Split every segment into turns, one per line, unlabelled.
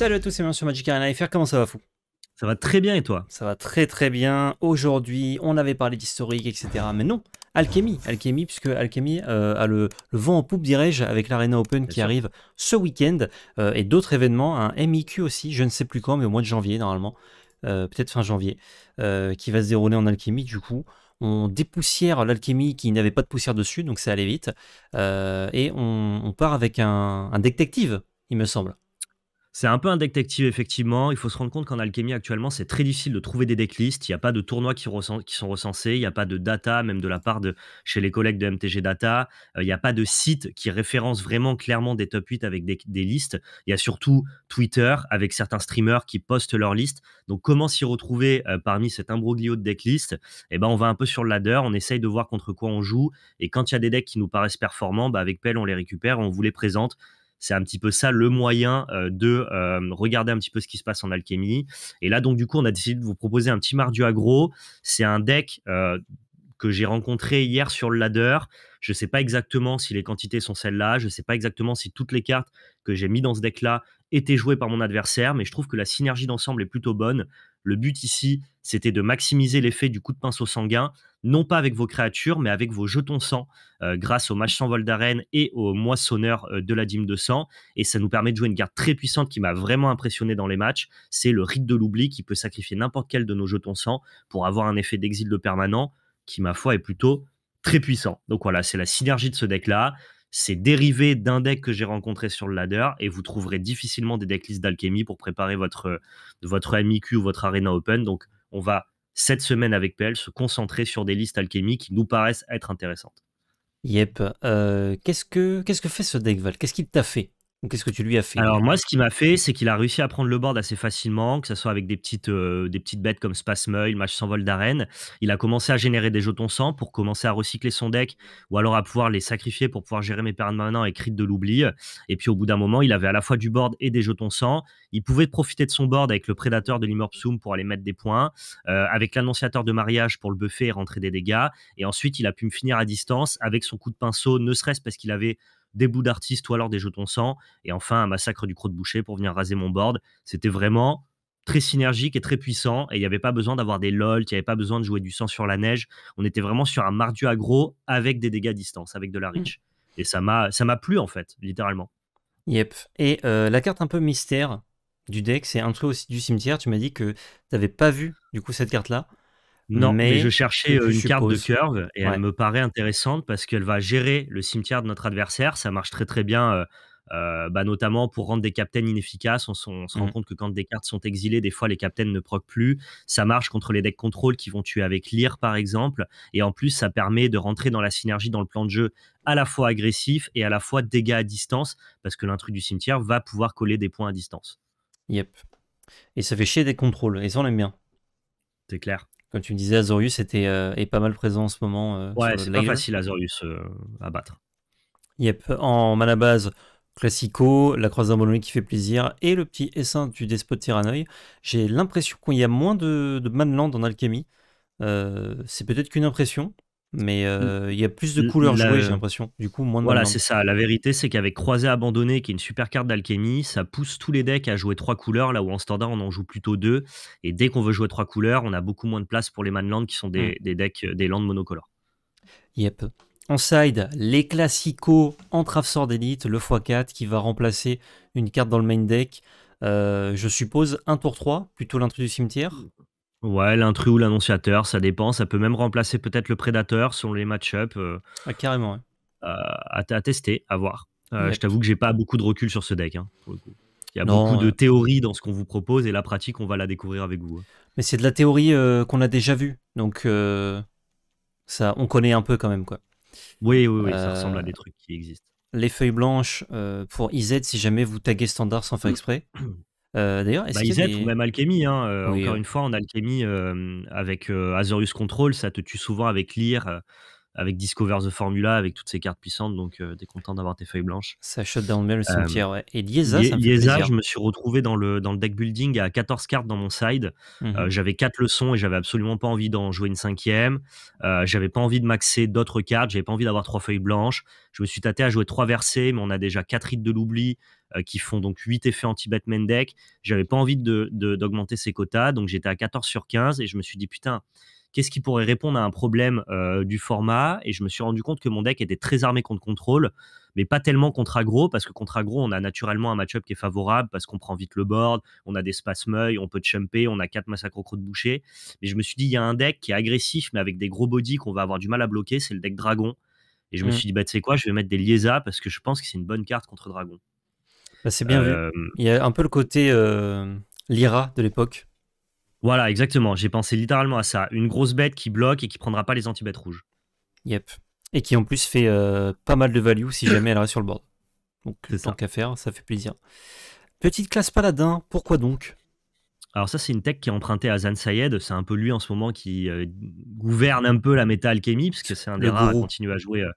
Salut à tous, c'est bien sur Magic Arena FR, comment ça va fou?
Ça va très bien et toi?
Ça va très très bien. Aujourd'hui, on avait parlé d'historique, etc. Mais non, Alchemy, Alchemy, puisque Alchemy euh, a le, le vent en poupe, dirais-je, avec l'Arena Open qui
sûr.
arrive ce week-end euh, et d'autres événements, un MIQ aussi, je ne sais plus quand, mais au mois de janvier normalement, euh, peut-être fin janvier, qui va se dérouler en Alchemy. Du coup, on dépoussière l'Alchemy qui n'avait pas de poussière dessus, donc ça allait vite, Euh, et on, on part avec un, un détective, il me semble.
C'est un peu un détective, effectivement. Il faut se rendre compte qu'en alchimie, actuellement, c'est très difficile de trouver des decklists. Il n'y a pas de tournois qui, sont recensés. Il n'y a pas de data, même de la part de chez les collègues de MTG Data. Euh, il n'y a pas de site qui référence vraiment clairement des top 8 avec des, listes. Il y a surtout Twitter avec certains streamers qui postent leurs listes. Donc, comment s'y retrouver euh, parmi cet imbroglio de decklist Eh ben, on va un peu sur le ladder. On essaye de voir contre quoi on joue. Et quand il y a des decks qui nous paraissent performants, bah, avec Pell, on les récupère, on vous les présente c'est un petit peu ça le moyen euh, de euh, regarder un petit peu ce qui se passe en alchimie. Et là, donc, du coup, on a décidé de vous proposer un petit mardu aggro. C'est un deck euh, que j'ai rencontré hier sur le ladder. Je ne sais pas exactement si les quantités sont celles-là. Je ne sais pas exactement si toutes les cartes que j'ai mis dans ce deck-là étaient jouées par mon adversaire, mais je trouve que la synergie d'ensemble est plutôt bonne. Le but ici, c'était de maximiser l'effet du coup de pinceau sanguin, non pas avec vos créatures, mais avec vos jetons sang, euh, grâce au match sans vol d'arène et au moissonneur euh, de la dîme de sang. Et ça nous permet de jouer une carte très puissante qui m'a vraiment impressionné dans les matchs. C'est le rite de l'oubli qui peut sacrifier n'importe quel de nos jetons sang pour avoir un effet d'exil de permanent qui, ma foi, est plutôt très puissant. Donc voilà, c'est la synergie de ce deck-là. C'est dérivé d'un deck que j'ai rencontré sur le ladder et vous trouverez difficilement des decklists d'alchimie pour préparer votre, votre MIQ ou votre Arena Open. Donc on va cette semaine avec PL se concentrer sur des listes alchimie qui nous paraissent être intéressantes.
Yep. Euh, qu'est-ce que qu'est-ce que fait ce deck Val? Qu'est-ce qu'il t'a fait? Qu'est-ce que tu lui as fait?
Alors moi, ce qui m'a fait, c'est qu'il a réussi à prendre le board assez facilement, que ce soit avec des petites, euh, des petites bêtes comme Spasmeuil, match sans vol d'arène. Il a commencé à générer des jetons sang pour commencer à recycler son deck, ou alors à pouvoir les sacrifier pour pouvoir gérer mes permanents et crit de l'oubli. Et puis au bout d'un moment, il avait à la fois du board et des jetons sang. Il pouvait profiter de son board avec le prédateur de l'Immorpsum pour aller mettre des points, euh, avec l'annonciateur de mariage pour le buffer et rentrer des dégâts. Et ensuite, il a pu me finir à distance avec son coup de pinceau, ne serait-ce parce qu'il avait des bouts d'artiste ou alors des jetons sang. Et enfin, un massacre du croc de boucher pour venir raser mon board. C'était vraiment très synergique et très puissant. Et il n'y avait pas besoin d'avoir des lol, il n'y avait pas besoin de jouer du sang sur la neige. On était vraiment sur un mardu aggro avec des dégâts à distance, avec de la reach. Et ça m'a, ça m'a plu en fait, littéralement.
Yep. Et euh, la carte un peu mystère du deck, c'est un truc aussi du cimetière. Tu m'as dit que tu n'avais pas vu du coup cette carte-là.
Non, mais,
Mais
je cherchais euh, une carte de curve et
Ouais.
elle me paraît intéressante parce qu'elle va gérer le cimetière de notre adversaire. Ça marche très très bien, euh, euh, bah, notamment pour rendre des captains inefficaces. On, se rend
Mhm.
compte que quand des cartes sont exilées, des fois les captains ne proc plus. Ça marche contre les decks contrôle qui vont tuer avec Lyre par exemple. Et en plus, ça permet de rentrer dans la synergie dans le plan de jeu à la fois agressif et à la fois dégâts à distance parce que l'intrus du cimetière va pouvoir coller des points à distance.
Yep. Et ça fait chier des contrôles. Et ça, on aime bien.
C'est clair.
Comme tu me disais, Azorius était, euh, est pas mal présent en ce moment. euh,
Ouais, c'est pas facile Azorius euh, à battre.
Yep. En mana base, classico, la croix d'abandonné qui fait plaisir et le petit essaim du Despot Tyrannoï. J'ai l'impression qu'il y a moins de, de manland en alchimie. C'est peut-être qu'une impression, mais euh, il y a plus de couleurs
la-
jouées, j'ai l'impression. Du coup, moins de
Voilà, c'est ça. La vérité, c'est qu'avec Croisé Abandonné, qui est une super carte d'alchimie, ça pousse tous les decks à jouer trois couleurs, là où en standard, on en joue plutôt deux. Et dès qu'on veut jouer trois couleurs, on a beaucoup moins de place pour les manlands qui sont des, des decks, euh, des landes monocolores.
Yep. En side, les classicos Entrave Sword d'élite, le x4 qui va remplacer une carte dans le main deck. Euh, je suppose un tour 3, plutôt l'intrus du cimetière.
Ouais, l'intrus ou l'annonciateur, ça dépend. Ça peut même remplacer peut-être le prédateur selon les match-up. euh,
Ah, carrément, ouais.
à, à tester, à voir. Euh. Je t'avoue que j'ai pas beaucoup de recul sur ce deck, hein, pour le coup. Il y a
Non,
beaucoup de
euh.
théories dans ce qu'on vous propose et la pratique, on va la découvrir avec vous. hein.
Mais c'est de la théorie euh, qu'on a déjà vue. Donc, euh, ça, on connaît un peu quand même, quoi.
Oui, oui, oui, ça
Euh,
ressemble à des trucs qui existent.
Les feuilles blanches euh, pour IZ si jamais vous taguez standard sans faire exprès. Euh, D'ailleurs, est-ce
Bah,
qu'il y a
Izet
des-
ou même Alchemy, hein, euh,
Oui,
encore une fois, en Alchemy, euh, avec Azorius Control, ça te tue souvent avec euh, avec Discover the Formula, avec toutes ces cartes puissantes. Donc, euh, t'es content d'avoir tes feuilles blanches.
Ça shut down bien le
Euh,
cimetière, ouais. Et Liesa,
Lie-
ça me
Liesa, je me suis retrouvé dans le, dans le deck building à 14 cartes dans mon side. Euh, j'avais quatre leçons et j'avais absolument pas envie d'en jouer une cinquième. J'avais pas envie de maxer d'autres cartes. J'avais pas envie d'avoir trois feuilles blanches. Je me suis tâté à jouer trois versets, mais on a déjà quatre rites de l'oubli qui font donc 8 effets anti-Batman deck. J'avais pas envie de- de- d'augmenter ces quotas, donc j'étais à 14 sur 15 et je me suis dit putain, qu'est-ce qui pourrait répondre à un problème euh, du format? Et je me suis rendu compte que mon deck était très armé contre contrôle, mais pas tellement contre aggro, parce que contre aggro, on a naturellement un match-up qui est favorable, parce qu'on prend vite le board, on a des spasmeuils, on peut chumper, on a 4 massacres au de boucher. Mais je me suis dit, il y a un deck qui est agressif, mais avec des gros body qu'on va avoir du mal à bloquer, c'est le deck dragon. Et je me
Mm.
suis dit, bah, tu sais quoi, je vais mettre des liésas parce que je pense que c'est une bonne carte contre dragon.
Bah, c'est bien vu.
Euh,
Il y a un peu le côté euh, Lyra de l'époque.
Voilà, exactement. J'ai pensé littéralement à ça. Une grosse bête qui bloque et qui prendra pas les anti-bêtes rouges.
Yep. Et qui en plus fait euh, pas mal de value si jamais elle reste sur le board. Donc tant qu'à faire, ça fait plaisir. Petite classe paladin, pourquoi donc?
Alors ça, c'est une tech qui est empruntée à Zan Sayed. C'est un peu lui en ce moment qui euh, gouverne un peu la méta alchimie, parce que c'est un des
Le
rares à
gourou.
continuer à jouer euh,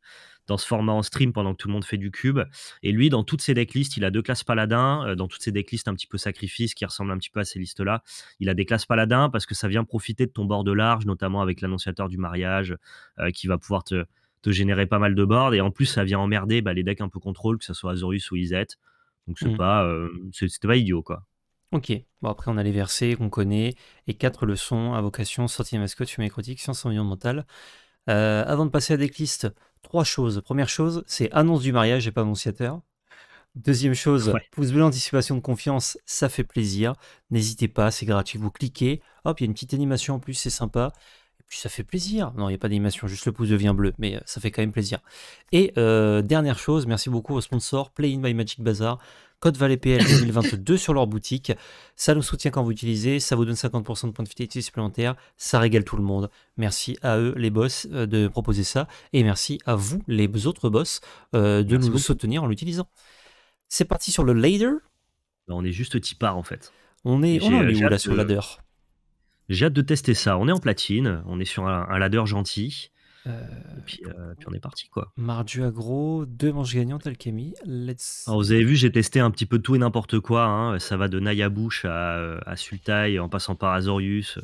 dans ce format en stream pendant que tout le monde fait du cube. Et lui, dans toutes ses decklists, il a deux classes paladins. euh, dans toutes ses decklists un petit peu sacrifice, qui ressemblent un petit peu à ces listes-là, il a des classes paladins parce que ça vient profiter de ton bord de large, notamment avec l'annonciateur du mariage, euh, qui va pouvoir te, te générer pas mal de boards. Et en plus, ça vient emmerder bah, les decks un peu contrôle, que ce soit Azorius ou Izet. Donc c'est
Mhm.
pas, euh, c'était pas idiot, quoi.
Ok. Bon, après, on a les versets qu'on connaît et quatre leçons invocation, sortie de mascotte, fumée critique, science environnementale. Euh, avant de passer à des listes, trois choses. Première chose, c'est annonce du mariage et pas annonciateur. Deuxième chose,
Ouais.
pouce bleu, anticipation de confiance, ça fait plaisir. N'hésitez pas, c'est gratuit, vous cliquez. Hop, il y a une petite animation en plus, c'est sympa. Et puis ça fait plaisir. Non, il n'y a pas d'animation, juste le pouce devient bleu, mais euh, ça fait quand même plaisir. Et euh, dernière chose, merci beaucoup au sponsor Play in by Magic Bazaar. Code VALEPL 2022 sur leur boutique. Ça nous soutient quand vous utilisez, ça vous donne 50% de points de fidélité supplémentaires, ça régale tout le monde. Merci à eux, les boss, euh, de proposer ça, et merci à vous, les autres boss, euh, de
Merci
nous
beaucoup.
soutenir en l'utilisant. C'est parti sur le ladder.
Bah, on est juste tipard, en fait.
On est, on en est où là sur le ladder?
J'ai hâte de tester ça. On est en platine, on est sur un, un ladder gentil,
Euh,
et puis, euh, puis on est parti, quoi.
Mardu Agro, deux manches gagnantes alchimie. Let's.
Alors, vous avez vu, j'ai testé un petit peu tout et n'importe quoi. hein. Ça va de Nayabush à, euh, à Sultai, en passant par Azorius.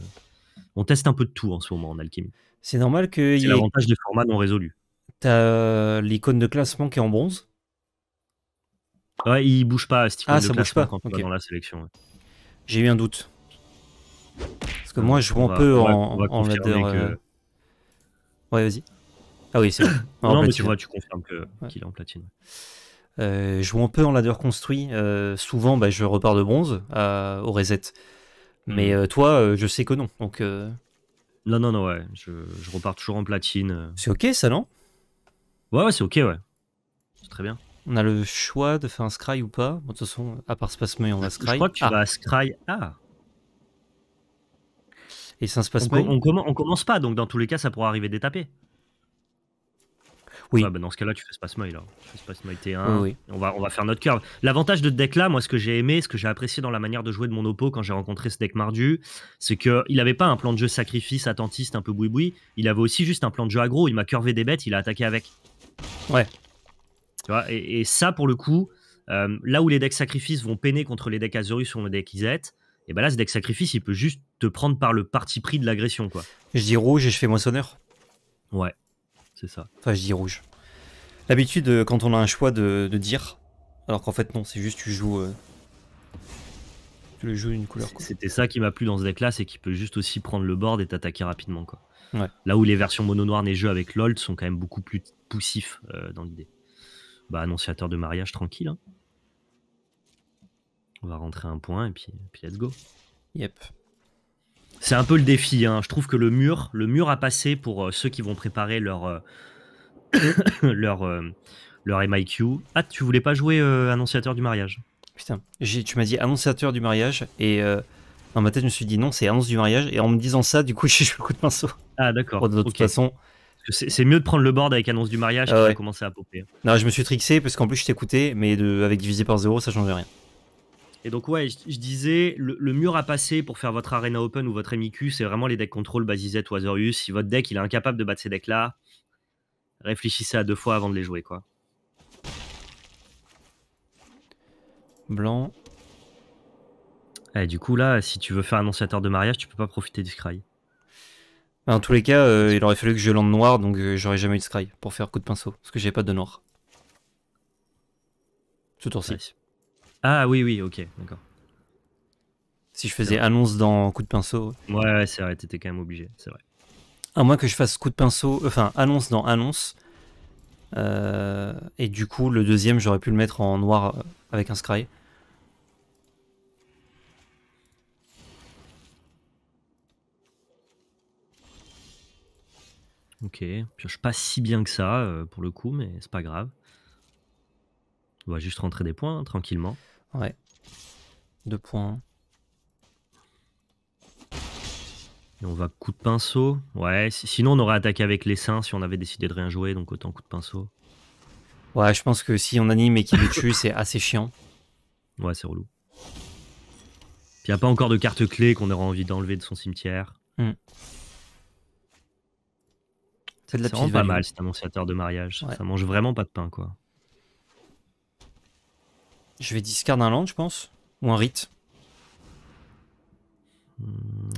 On teste un peu de tout en ce moment en alchimie.
C'est normal qu'il
C'est
y ait.
l'avantage des formats non résolus.
T'as l'icône de classement qui est en bronze?
Ouais, il bouge pas, cette icône
Ah,
de
ça bouge
classement
pas,
quand on
ok.
va dans la sélection. ouais.
J'ai eu un doute. Parce que moi, je joue un peu
va-
en,
on va
en ladder.
que-
euh, Ouais, vas-y. Ah oui, c'est. En
non, mais tu vois, tu confirmes
Ouais.
qu'il est en platine.
Euh, je joue un peu en ladder construit. euh, souvent, bah, je repars de bronze au reset. Mais euh, toi, je sais que non. Donc,
Non, non, non, ouais. Je, je repars toujours en platine.
c'est ok, ça, non?
Ouais, ouais, c'est ok, ouais. C'est très bien.
On a le choix de faire un scry ou pas? Bon, de toute façon, à part Spasmeuil, on va
Je
scry.
crois que tu
Ah,
vas scry. Ah,
Et
on,
Spasmeuil
com- on, on commence pas, donc dans tous les cas, ça pourra arriver d'étaper.
Oui.
Bah dans ce cas-là, tu fais Spasmoy là. Tu fais Spasmoy T1.
Oui.
On, va, on va faire notre curve. L'avantage de ce deck-là, moi, ce que j'ai aimé, ce que j'ai apprécié dans la manière de jouer de mon oppo quand j'ai rencontré ce deck mardu, c'est qu'il n'avait pas un plan de jeu sacrifice, attentiste, un peu boui-boui. Il avait aussi juste un plan de jeu aggro. Il m'a curvé des bêtes, il a attaqué avec.
Ouais.
Tu vois, et, et ça, pour le coup, euh, là où les decks sacrifices vont peiner contre les decks Azorius ou les decks Izet, et ben là, ce deck sacrifice, il peut juste te prendre par le parti pris de l'agression, quoi.
Je dis rouge et je fais moissonneur.
Ouais, c'est ça.
Enfin, je dis rouge. L'habitude, euh, quand on a un choix de, de dire, alors qu'en fait, non, c'est juste tu joues. euh, tu le joues d'une couleur.
C'était ça qui m'a plu dans ce deck-là, c'est qu'il peut juste aussi prendre le board et t'attaquer rapidement. Quoi.
Ouais.
Là où les versions mono noires des jeux avec LOL sont quand même beaucoup plus poussifs euh, dans l'idée. Bah, annonciateur de mariage tranquille. hein. On va rentrer un point et puis, puis let's go.
Yep.
C'est un peu le défi. hein. Je trouve que le mur, le mur à passer pour euh, ceux qui vont préparer leur euh, leur euh, leur MIQ. Ah, tu voulais pas jouer annonciateur du mariage?
Putain, tu m'as dit annonciateur du mariage et dans ma tête, je me suis dit non, c'est annonce du mariage. Et en me disant ça, du coup, j'ai joué le coup de pinceau.
Ah, d'accord.
Bon, de toute façon,
C'est c'est mieux de prendre le board avec annonce du mariage
Ah
qui
ouais.
va commencer à popper.
non, je me suis trixé parce qu'en plus, je t'écoutais, mais de, avec divisé par zéro, ça changeait rien.
Et donc, ouais, je, je disais, le, le mur à passer pour faire votre Arena Open ou votre MIQ, c'est vraiment les decks contrôle Basizet ou Azorius. Si votre deck il est incapable de battre ces decks-là, réfléchissez à deux fois avant de les jouer, quoi.
Blanc.
Et du coup, là, si tu veux faire annonciateur de mariage, tu peux pas profiter du scry.
Bah, En tous les cas, euh, il aurait fallu que je lande noir, donc euh, j'aurais jamais eu de scry pour faire coup de pinceau, parce que j'ai pas de noir. Ce tour-ci.
Ah oui, oui, ok, d'accord.
Si je faisais annonce dans coup de pinceau,
Ouais, ouais, c'est vrai, t'étais quand même obligé, c'est vrai.
à moins que je fasse coup de pinceau, enfin annonce dans annonce. Euh, et du coup, le deuxième, j'aurais pu le mettre en noir euh, avec un scry.
Ok, pioche pas si bien que ça, euh, pour le coup, mais c'est pas grave. On va juste rentrer des points, hein, tranquillement.
Ouais. Deux points.
Et on va coup de pinceau. Ouais, si- sinon on aurait attaqué avec les seins si on avait décidé de rien jouer, donc autant coup de pinceau.
Ouais, je pense que si on anime et qu'il le tue, c'est assez chiant.
Ouais, c'est relou. Puis y a pas encore de carte clé qu'on aurait envie d'enlever de son cimetière.
C'est de la petite
pas mal cet annonciateur de mariage.
Ouais.
Ça mange vraiment pas de pain, quoi.
Je vais discard un land, je pense. Ou un rite.
Hmm,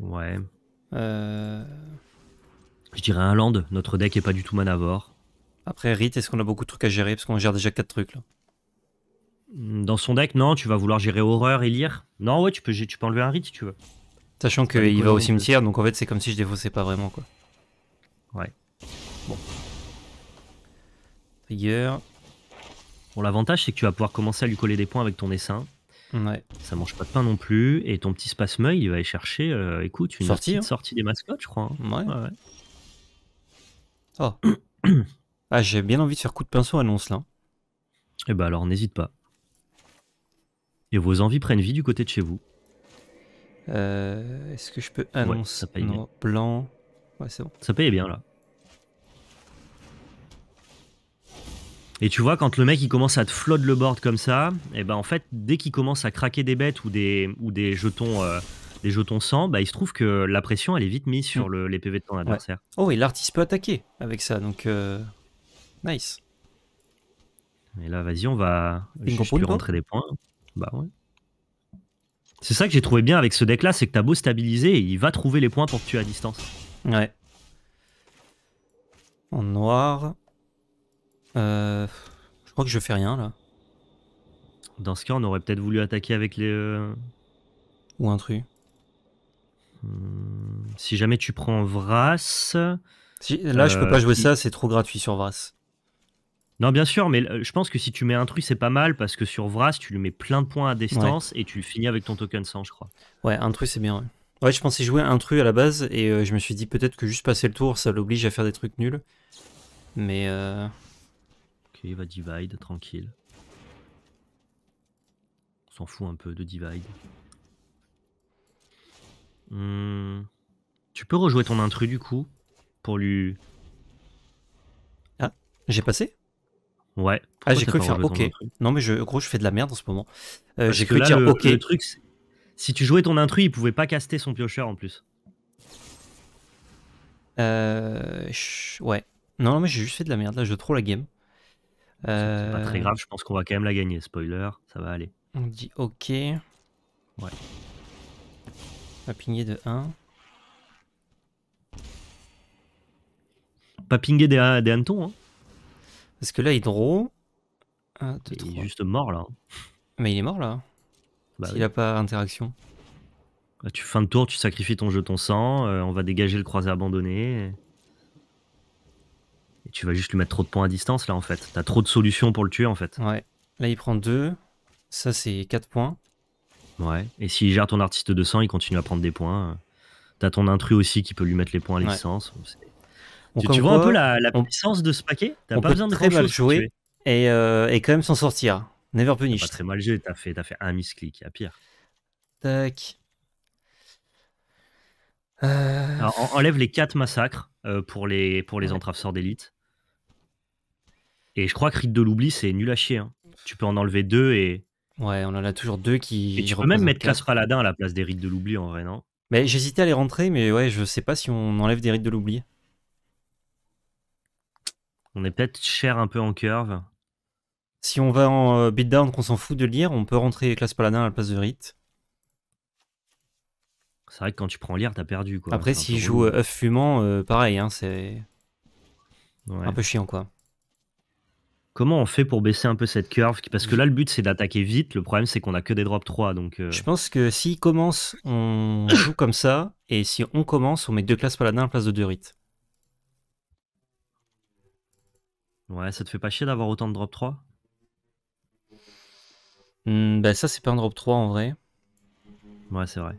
Ouais.
Euh,
Je dirais un land. Notre deck est pas du tout manavore.
Après, rite, est-ce qu'on a beaucoup de trucs à gérer? Parce qu'on gère déjà quatre trucs là.
Hmm, Dans son deck, non, tu vas vouloir gérer horreur et lire. Non, ouais, tu peux, tu peux enlever un rite si tu veux.
Sachant qu'il va au cimetière, donc en fait, c'est comme si je défaussais pas vraiment quoi.
Ouais.
Trigger.
Bon, l'avantage, c'est que tu vas pouvoir commencer à lui coller des points avec ton essaim.
Ouais.
Ça mange pas de pain non plus. Et ton petit spasmeuil, il va aller chercher, euh, écoute, une
Sortie,
petite
hein.
sortie des mascottes, je crois. hein.
Ouais.
Ouais, ouais.
Oh. ah, j'ai bien envie de faire coup de pinceau annonce là.
Et bah alors, n'hésite pas. Et vos envies prennent vie du côté de chez vous.
Euh, Est-ce que je peux annonce
ça paye
non, blanc. Ouais, c'est bon.
Ça paye bien là. Et tu vois, quand le mec il commence à te flotte le board comme ça, et ben en fait, dès qu'il commence à craquer des bêtes ou des, ou des jetons, euh, des jetons 100, bah, il se trouve que la pression elle est vite mise sur le- les PV de ton adversaire.
Oh, et l'artiste peut attaquer avec ça, donc euh, nice.
Et là, vas-y, on va juste lui rentrer des points. Bah ouais. C'est ça que j'ai trouvé bien avec ce deck là, c'est que t'as beau stabiliser, il va trouver les points pour que tu à distance.
Ouais. En noir. Euh, je crois que je fais rien là.
Dans ce cas, on aurait peut-être voulu attaquer avec les. euh,
Ou un truc.
hmm, Si jamais tu prends Vras.
Si- là, je peux pas
Euh,
jouer ça, c'est trop gratuit sur Vras.
Non, bien sûr, mais euh, je pense que si tu mets un truc, c'est pas mal parce que sur Vras, tu lui mets plein de points à distance et tu finis avec ton token 100, je crois.
Ouais, un truc c'est bien. Ouais. Ouais, je pensais jouer un truc à la base et euh, je me suis dit peut-être que juste passer le tour, ça l'oblige à faire des trucs nuls. Mais euh,
va divide, tranquille. On s'en fout un peu de divide. Hmm, Tu peux rejouer ton intrus du coup pour lui.
j'ai passé?
Ouais.
Ah, j'ai cru faire OK. Non, mais je, gros, je fais de la merde en ce moment. Euh, j'ai cru
là,
dire
le,
OK.
le truc, c'est- si tu jouais ton intrus, il pouvait pas caster son piocheur en plus.
Euh, ouais. Non, non, mais j'ai juste fait de la merde. Là, je trouve la game.
C'est c'est pas très
Euh,
grave, je pense qu'on va quand même la gagner. Spoiler, ça va aller.
On dit OK. Ouais. Va pigner de 1.
Pas pinguer des, des hannetons, hein.
Parce que là, il draw. 1, 2,
Il est
3.
juste mort là.
Mais il est mort là.
Bah
S'il
oui.
a pas interaction.
Là, tu fin de tour, tu sacrifies ton jeton sang, euh, on va dégager le croisé abandonné. Et tu vas juste lui mettre trop de points à distance là en fait. T'as trop de solutions pour le tuer en fait.
Ouais. Là, il prend 2. Ça, c'est 4 points.
Ouais. Et s'il gère ton artiste de sang, il continue à prendre des points. T'as ton intrus aussi qui peut lui mettre les points à
Ouais. Bon,
Tu, vois un peu la, la
on-
puissance de ce paquet? T'as pas
peut
besoin de
très mal jouer. Et, euh, et quand même s'en sortir. Never
Pas
punished.
très mal joué, t'as fait, fait un misclick, a pire.
Tac. Euh,
Alors, enlève les 4 massacres euh, pour les, pour les
Ouais.
entraves sorts d'élite. Et je crois que Rite de l'oubli, c'est nul à chier. hein. Tu peux en enlever deux et,
Ouais, on en a toujours deux qui.
et tu peux même mettre classe paladin à la place des rites de l'oubli en vrai, non?
Mais j'hésitais à les rentrer, mais ouais, je sais pas si on enlève des rites de l'oubli.
On est peut-être cher un peu en curve.
Si on va en euh, beatdown, qu'on s'en fout de lire, on peut rentrer classe paladin à la place de Rite.
C'est vrai que quand tu prends lire, t'as perdu. Quoi.
Après, s'il joue œuf fumant, euh, pareil, hein, c'est
Ouais.
un peu chiant quoi.
Comment on fait pour baisser un peu cette curve Parce que là, le but, c'est d'attaquer vite. Le problème, c'est qu'on a que des drops 3. Donc, euh,
Je pense que s'il commence, on joue comme ça, et si on commence, on met deux classes paladin à la place de deux Rite.
ouais, ça te fait pas chier d'avoir autant de drop 3
Hmm, bah ça, c'est pas un drop 3 en vrai.
Ouais, c'est vrai.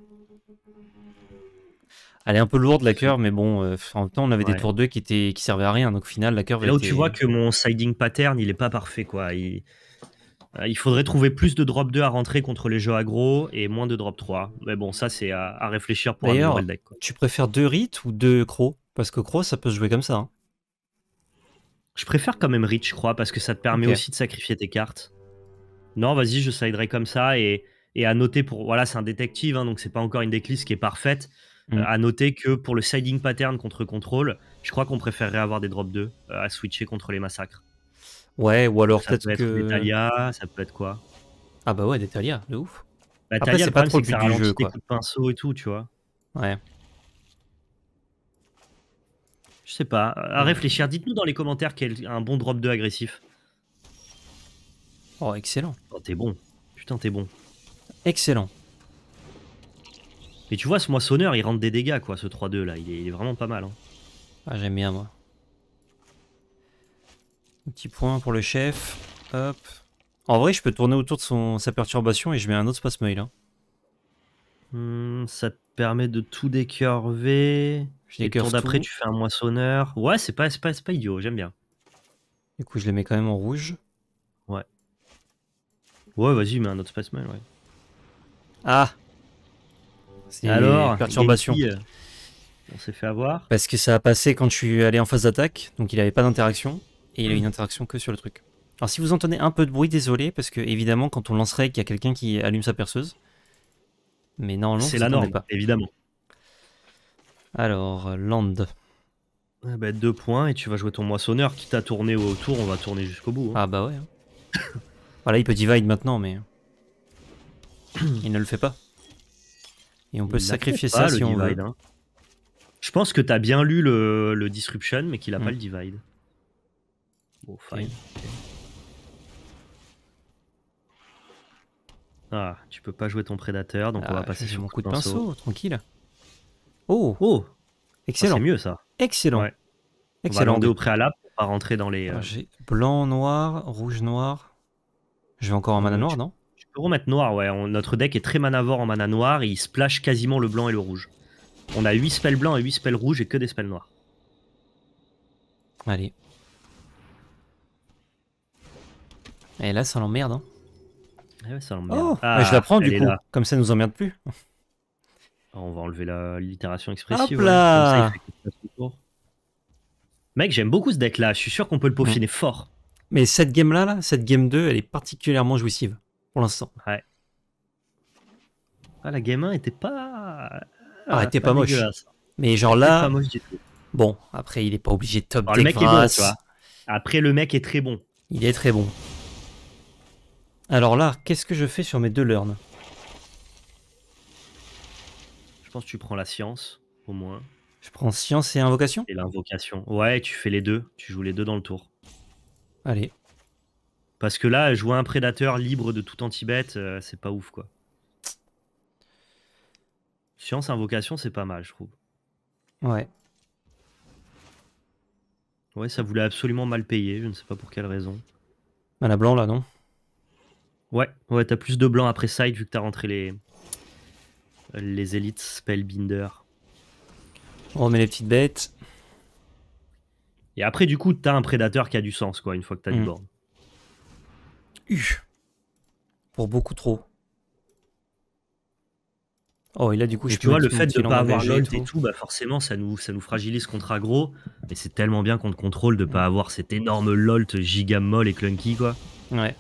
Elle est un peu lourde la curve, mais bon, euh, en même temps, on avait des tours 2 qui, étaient, qui servaient à rien, donc au final, la curve
Et là où
était-
tu vois que mon siding pattern, il est pas parfait, quoi. Il, euh, il faudrait trouver plus de drop 2 à rentrer contre les jeux aggro et moins de drop 3. Mais bon, ça, c'est à, à réfléchir pour améliorer le deck. quoi.
Tu préfères deux Rites ou deux Crocs? Parce que Crocs, ça peut se jouer comme ça. hein.
Je préfère quand même Reach, je crois, parce que ça te permet aussi de sacrifier tes cartes. Non, vas-y, je siderai comme ça. Et, et à noter pour. Voilà, c'est un détective, hein, donc c'est pas encore une decklist qui est parfaite.
Mm.
Euh, à noter que pour le siding pattern contre contrôle, je crois qu'on préférerait avoir des drop 2 euh, à switcher contre les massacres.
Ouais, ou alors
ça peut
peut-être
être
que.
des Talia, ça peut être quoi?
Ah bah ouais, des Talia, de ouf.
Bah,
Après,
Talia,
c'est pas trop le but du jeu, quoi.
coups de pinceau et tout, tu vois.
Ouais.
Je sais pas. À réfléchir, dites-nous dans les commentaires quel est un bon drop 2 agressif.
Oh, excellent.
Oh, t'es bon. Putain, t'es bon.
Excellent.
Mais tu vois, ce moissonneur, il rentre des dégâts, quoi, ce 3-2 là. Il est, il est vraiment pas mal. hein.
Ah, j'aime bien, moi. Un petit point pour le chef. Hop. En vrai, je peux tourner autour de son, sa perturbation et je mets un autre space mail. Hein.
Hmm, ça te permet de tout décurver.
Je
Et le tour d'après, tu fais un moissonneur. Ouais, c'est pas, c'est pas, c'est pas idiot, j'aime bien.
Du coup, je les mets quand même en rouge.
Ouais, vas-y, mets un autre space mail, ouais.
Ah C'est
Alors,
perturbation.
Euh, on s'est fait avoir.
Parce que ça a passé quand je suis allé en phase d'attaque, donc il avait pas d'interaction, et il a une interaction que sur le truc. Alors si vous entendez un peu de bruit, désolé, parce que évidemment quand on lancerait qu'il y a quelqu'un qui allume sa perceuse. Mais normalement,
C'est la norme,
pas.
évidemment.
Alors, land.
Eh ben, deux points et tu vas jouer ton moissonneur. Quitte à tourner autour, on va tourner jusqu'au bout. hein.
Ah bah ouais. hein. voilà, il peut divide maintenant, mais il ne le fait pas. Et on peut sacrifier ça si
le
on veut.
divide, hein. Je pense que t'as bien lu le, le Disruption, mais qu'il a
Mm.
pas le divide. Bon, fine. Ah, tu peux pas jouer ton prédateur, donc on va
Ah,
passer sur
mon coup de pinceau, tranquille. Oh,
Oh,
excellent,
c'est mieux ça.
excellent,
Ouais. On va
excellent.
au préalable pour pas rentrer dans les. euh,
Alors, J'ai blanc, noir, rouge, noir. Je vais encore en mana
Euh,
noir, non?
Peux remettre noir, ouais. on- notre deck est très manavore en mana noir et il splash quasiment le blanc et le rouge. On a 8 spells blancs et 8 spells rouges et que des spells noirs.
Allez. Et là, ça l'emmerde. Hein.
Ouais, ça l'emmerde.
Oh,
Ah,
je la prends du coup.
là.
Comme ça, nous emmerde plus.
Ah, On va enlever la l'itération expressive.
Hop là
Comme ça, il fait qu'il passe le tour. Mec, j'aime beaucoup ce deck là. Je suis sûr qu'on peut le peaufiner fort.
Mais cette game-là, là, cette game 2, elle est particulièrement jouissive. Pour l'instant.
Ah, la game 1 était pas.
Ah, elle était pas moche. Mais genre là,
pas moche du tout.
bon, après, il est pas obligé de top
Alors, le
deck
mec est bon,
Vras.
tu vois. Après, le mec est très bon.
Il est très bon. Alors là, qu'est-ce que je fais sur mes deux learns?
Je pense que tu prends la science, au moins,
Je prends science et invocation?
Et l'invocation. Ouais, tu fais les deux. Tu joues les deux dans le tour.
Allez.
Parce que là, jouer un prédateur libre de tout anti-bet, euh, c'est pas ouf, quoi. Science, invocation, c'est pas mal, je trouve.
Ouais.
Ouais, ça voulait absolument mal payer, je ne sais pas pour quelle raison.
Mana blanc là, non?
Ouais, ouais, t'as plus de blanc après side vu que t'as rentré les les élites spellbinder.
On remet les petites bêtes.
Et après, du coup, t'as un prédateur qui a du sens, quoi, une fois que t'as du
Mm.
board.
Pour beaucoup trop. Oh, et là, du coup,
Et
je
tu vois, le fait de ne pas avoir
langage
l'olt et tout, bah forcément, ça nous, ça nous fragilise contre aggro. Mais c'est tellement bien contre contrôle de pas avoir cet énorme lolt giga molle et clunky, quoi.
Ouais.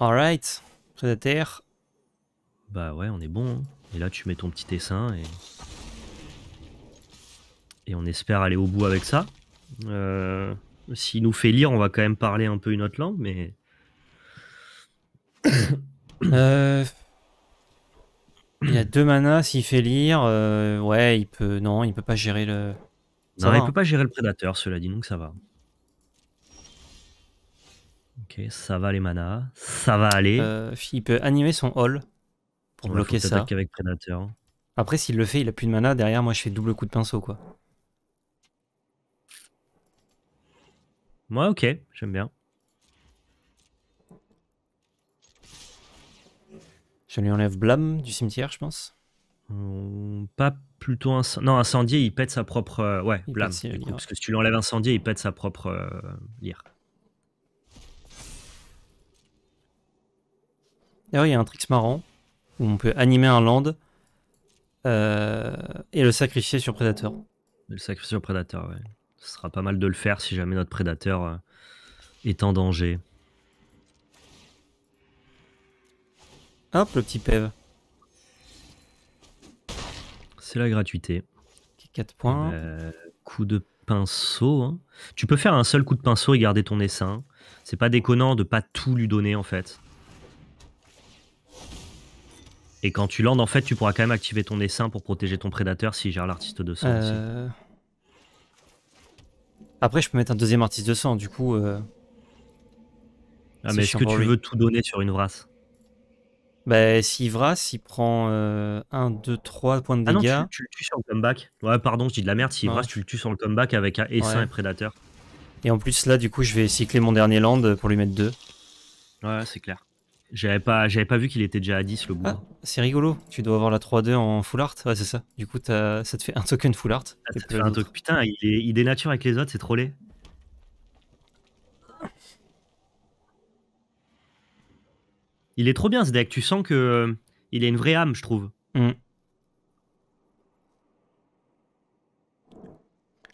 Alright. Prédateur.
Bah ouais, on est bon. hein. Et là, tu mets ton petit essaim et. Et on espère aller au bout avec ça. Euh, S'il nous fait lire, on va quand même parler un peu une autre langue, mais.
Euh, Il a deux manas, s'il fait lire, euh, ouais, il peut. Non, il peut pas gérer le. Ça
non,
va,
il
hein.
peut pas gérer le prédateur, cela dit, donc ça va. Ok, ça va les manas. Ça va aller.
Euh, il peut animer son hall pour bloquer ça.
avec prédateur.
Après, s'il le fait, il a plus de mana. Derrière, moi, je fais double coup de pinceau, quoi.
Ouais, ok, j'aime bien.
Je lui enlève Blâme du cimetière, je pense.
Hum, Pas plutôt un non incendier, il pète sa propre euh, ouais
Il
blâme. coup, parce que si tu l'enlèves incendier, il pète sa propre euh, lyre.
D'ailleurs, il y a un trick marrant où on peut animer un land euh, et le sacrifier sur prédateur.
Le sacrifice au prédateur, ouais. Ce sera pas mal de le faire si jamais notre prédateur euh, est en danger.
Hop, le petit PEV.
C'est la gratuité.
4 points.
Euh, coup de pinceau. hein. Tu peux faire un seul coup de pinceau et garder ton essaim. C'est pas déconnant de pas tout lui donner en fait. Et quand tu landes, en fait, tu pourras quand même activer ton essaim pour protéger ton prédateur s'il gère l'artiste de sang aussi.
Euh, Après, je peux mettre un deuxième artiste de sang, du coup. euh,
Ah, mais est-ce que tu
lui.
veux tout donner sur une vrasse
Bah, s'il vrasse, il prend 1, 2, 3 points de
Ah non, tu,
dégâts.
tu le tues sur le comeback. Ouais, pardon, je dis de la merde. S'il
Non.
vrasse, tu le tues sur le comeback avec un essaim
Ouais.
et prédateur.
Et en plus, là, du coup, je vais cycler mon dernier land pour lui mettre 2.
Ouais, c'est clair. J'avais pas, j'avais pas vu qu'il était déjà à 10 le bout.
Ah, c'est rigolo. Tu dois avoir la 3-2 en full art. Ouais, c'est ça. Du coup, ça te fait un token full art.
Ah, ça te fait un. Putain, il, est, il dénature avec les autres, c'est trop laid. Il est trop bien ce deck. Tu sens que euh, il a une vraie âme, je trouve.
Mm.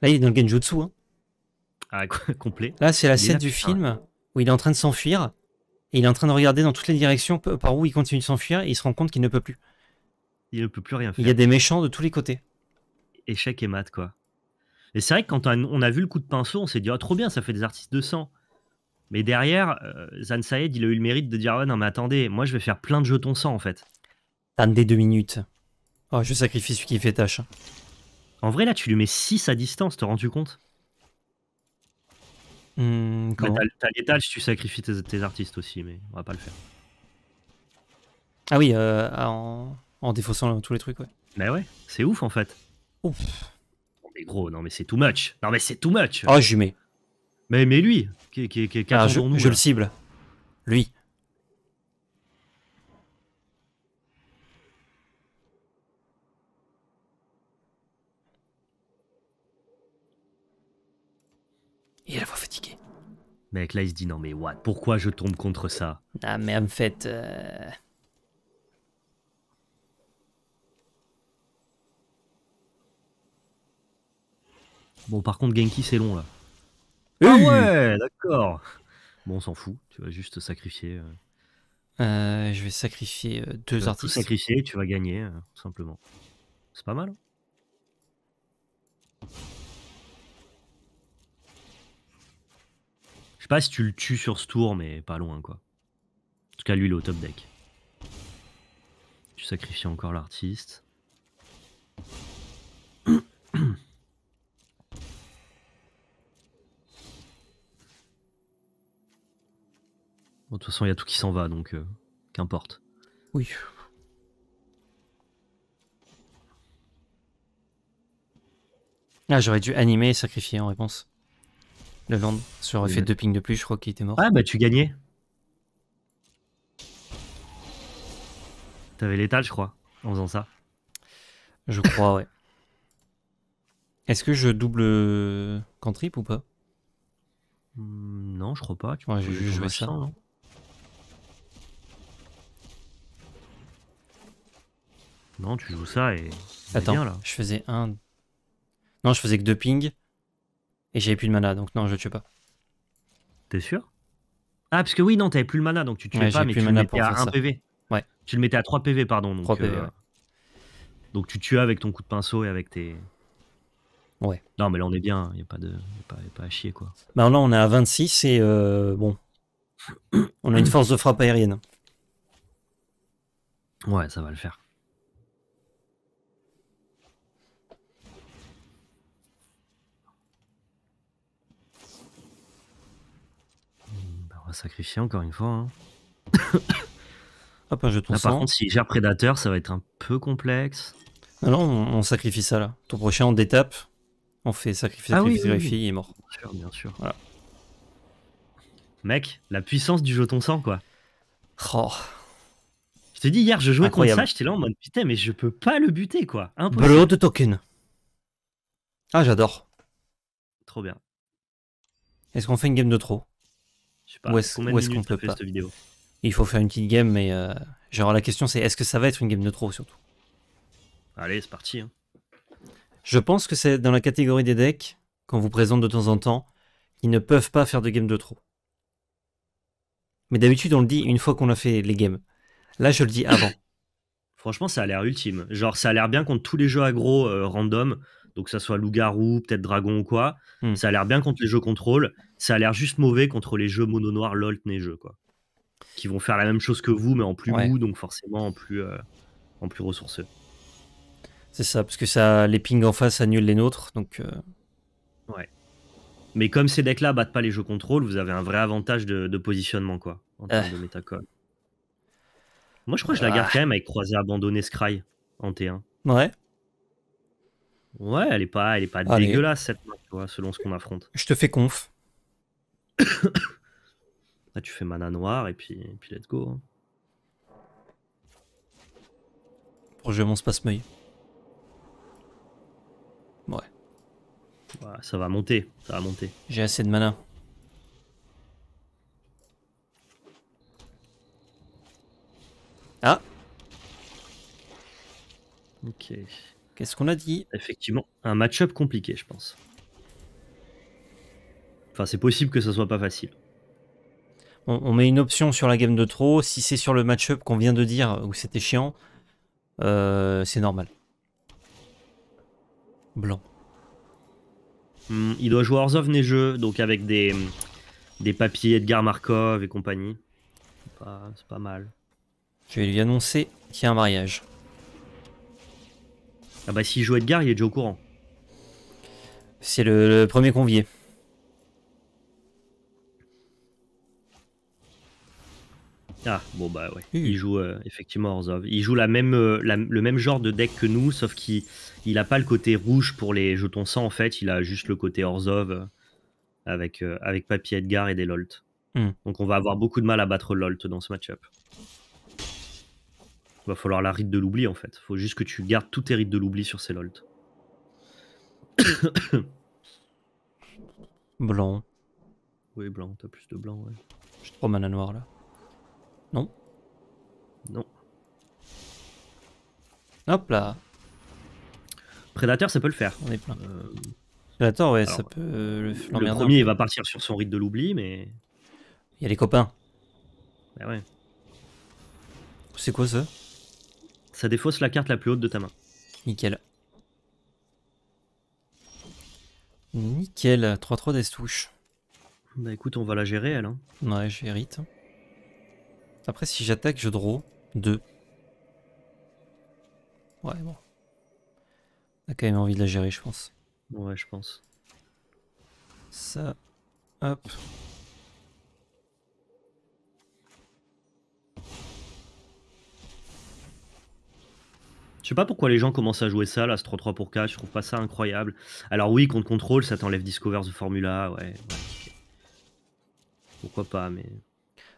Là, il est dans le Genjutsu. hein.
Ah, complet.
Là, c'est la scène du film où il est en train de s'enfuir. Et il est en train de regarder dans toutes les directions par où il continue de s'enfuir. Et il se rend compte qu'il ne peut plus.
Il ne peut plus rien faire.
Il y a des méchants de tous les côtés.
Échec et mat, quoi. Et c'est vrai que quand on a- vu le coup de pinceau, on s'est dit, oh, trop bien, ça fait des artistes de sang. Mais derrière, euh, Zan Saed, il a eu le mérite de dire, ouais, non, mais attendez, moi, je vais faire plein de jetons sang, en fait.
T'as des deux minutes. Oh, je sacrifie celui qui fait tâche.
En vrai, là, tu lui mets 6 à distance, te rends-tu compte? Bah,
comment
T'as si tu sacrifies tes, tes artistes aussi, mais on va pas le faire.
Ah oui, euh, en, en défaussant tous les trucs, ouais.
Mais ouais, c'est ouf, en fait.
Ouf.
Non, mais gros, non, mais c'est too much. Non, mais c'est too much.
Oh, lui mets.
Mais, mais lui, qui, qui, qui,
Ah, je le cible. Lui. Il a la voix fatiguée.
Mec, là, il se dit, non, mais what Pourquoi je tombe contre ça?
Ah, mais en fait. euh,
Bon, par contre, Genki, c'est long, là.
Ah ouais
d'accord. Bon, on s'en fout. Tu vas juste sacrifier. euh,
Euh, je vais sacrifier euh,
tu
deux
vas tout
artistes.
sacrifier, tu vas gagner, tout simplement. C'est pas mal. hein. Je sais pas si tu le tues sur ce tour, mais pas loin, quoi. En tout cas, lui, il est au top deck. Tu sacrifies encore l'artiste. Bon, de toute façon, il y a tout qui s'en va, donc euh, qu'importe.
Oui. Ah, j'aurais dû animer et sacrifier en réponse. Le land. Ça aurait fait deux pings de plus, je crois qu'il était mort.
Ah, bah tu gagnais. T'avais l'étal, je crois, en faisant ça.
Je crois, ouais. Est-ce que je double cantrip ou pas?
Hmm, non, je crois pas. Tu
Ouais, j'ai juste joué ça.
sans, non? Non, tu joues ça et.
Attends,
bien, là.
je faisais un. Non, je faisais que deux pings. Et j'avais plus de mana, donc non, je tue pas.
T'es sûr? Ah, parce que oui, non, t'avais plus le mana, donc tu tuais
Ouais,
pas, mais
plus
tu
le
mettais à
faire
1
ça.
PV.
Ouais.
Tu le mettais à 3 PV, pardon. Donc,
3 PV,
euh,
ouais.
donc tu tuais avec ton coup de pinceau et avec tes.
Ouais.
Non, mais là, on est bien. Il n'y a, pas de- y a pas, y a pas à chier, quoi.
Bah là, on est à 26 et euh, bon. On a une force de frappe aérienne.
Ouais, ça va le faire. Hmm, bah, on va sacrifier encore une fois. hein.
Hop, un jeton
Là, par
sang.
contre, s'il gère prédateur, ça va être un peu complexe.
Ah non, on, on sacrifie ça là. Ton prochain, on détape. On fait sacrifice,
Ah oui,
sacrifice,
oui,
sacrifice,
oui.
il est mort.
Bien sûr, bien sûr.
Voilà.
Mec, la puissance du jeton sang, quoi.
Oh.
Je te dis, hier, je jouais
Incroyable.
contre ça, j'étais là en mode putain, mais je peux pas le buter, quoi. Impossible.
Blood token. Ah, j'adore.
Trop bien.
Est-ce qu'on fait une game de trop?
Je sais pas,
Où est-ce- qu'on peut pas
cette vidéo?
Il faut faire une petite game, mais euh, genre la question c'est est-ce que ça va être une game de trop surtout?
Allez, c'est parti. hein.
Je pense que c'est dans la catégorie des decks qu'on vous présente de temps en temps qui ne peuvent pas faire de game de trop. Mais d'habitude on le dit une fois qu'on a fait les games. Là je le dis avant.
Franchement, ça a l'air ultime. Genre, ça a l'air bien contre tous les jeux aggro euh, random. Donc, que ça soit loup-garou, peut-être dragon ou quoi.
Hmm.
Ça a l'air bien contre les jeux contrôle. Ça a l'air juste mauvais contre les jeux mono noir, lol, neigeux, quoi. Qui vont faire la même chose que vous, mais en plus
Ouais.
mou, donc forcément en plus, euh, en plus ressourceux.
C'est ça, parce que ça, les pings en face annulent les nôtres. Donc euh,
Mais comme ces decks-là battent pas les jeux contrôle, vous avez un vrai avantage de, de positionnement, quoi, en termes
Ah.
de métacode. Moi, je crois que je la garde
Ah.
quand même avec croisé abandonné Scry en T1.
ouais,
Ouais, elle est pas, elle est pas
Allez.
dégueulasse cette main, tu vois, selon ce qu'on affronte.
je te fais conf.
Là, tu fais mana noir et puis, et puis let's go. hein.
Pour jouer mon spasmeuil. Ouais,
Voilà, ça va monter, ça va monter.
j'ai assez de mana. Ah,
Ok.
qu'est-ce qu'on a dit?
Effectivement, un match-up compliqué, je pense. Enfin, c'est possible que ça soit pas facile.
on, on met une option sur la game de trop. Si c'est sur le match-up qu'on vient de dire où c'était chiant, euh, c'est normal. Blanc.
Hmm, il doit jouer Orzhov neigeux, donc avec des, des papiers Edgar Markov et compagnie. C'est pas, c'est pas mal.
Je vais lui annoncer qu'il y a un mariage.
Ah bah s'il joue Edgar, il est déjà au courant.
C'est le, le premier convié.
Ah bon bah ouais.
Oui.
Il joue euh, effectivement Orzhov. Il joue la même, euh, la- le même genre de deck que nous, sauf qu'il il a pas le côté rouge pour les jetons sang en fait. Il a juste le côté Orzhov euh, avec, avec Papier Edgar et des Lolt.
Hmm.
Donc on va avoir beaucoup de mal à battre Lolt dans ce match-up. Il va falloir la rite de l'oubli en fait. faut juste que tu gardes tous tes rites de l'oubli sur ces Lolt.
Blanc.
Oui, blanc, t'as plus de blanc, ouais.
J'ai trois mana noirs là.
Non.
Hop là,
Prédateur, ça peut le faire.
on est plein.
Euh,
Prédator, ouais,
Alors,
ça peut euh, le
le premier, il va partir sur son rite de l'oubli, mais.
Il y a les copains.
bah ouais.
C'est quoi ça?
Ça défausse la carte la plus haute de ta main.
Nickel. Nickel, 3-3 d'estouche.
Bah écoute, on va la gérer, elle. Hein.
Ouais, j'hérite. Après, si j'attaque, je draw 2. Ouais, bon. On a quand même envie de la gérer, je pense.
Ouais, je pense.
Ça. Hop.
Je sais pas pourquoi les gens commencent à jouer ça, là, ce 3-3 pour 4, je trouve pas ça incroyable. Alors oui, contre contrôle, ça t'enlève Discover the Formula, ouais. ouais. Pourquoi pas, mais...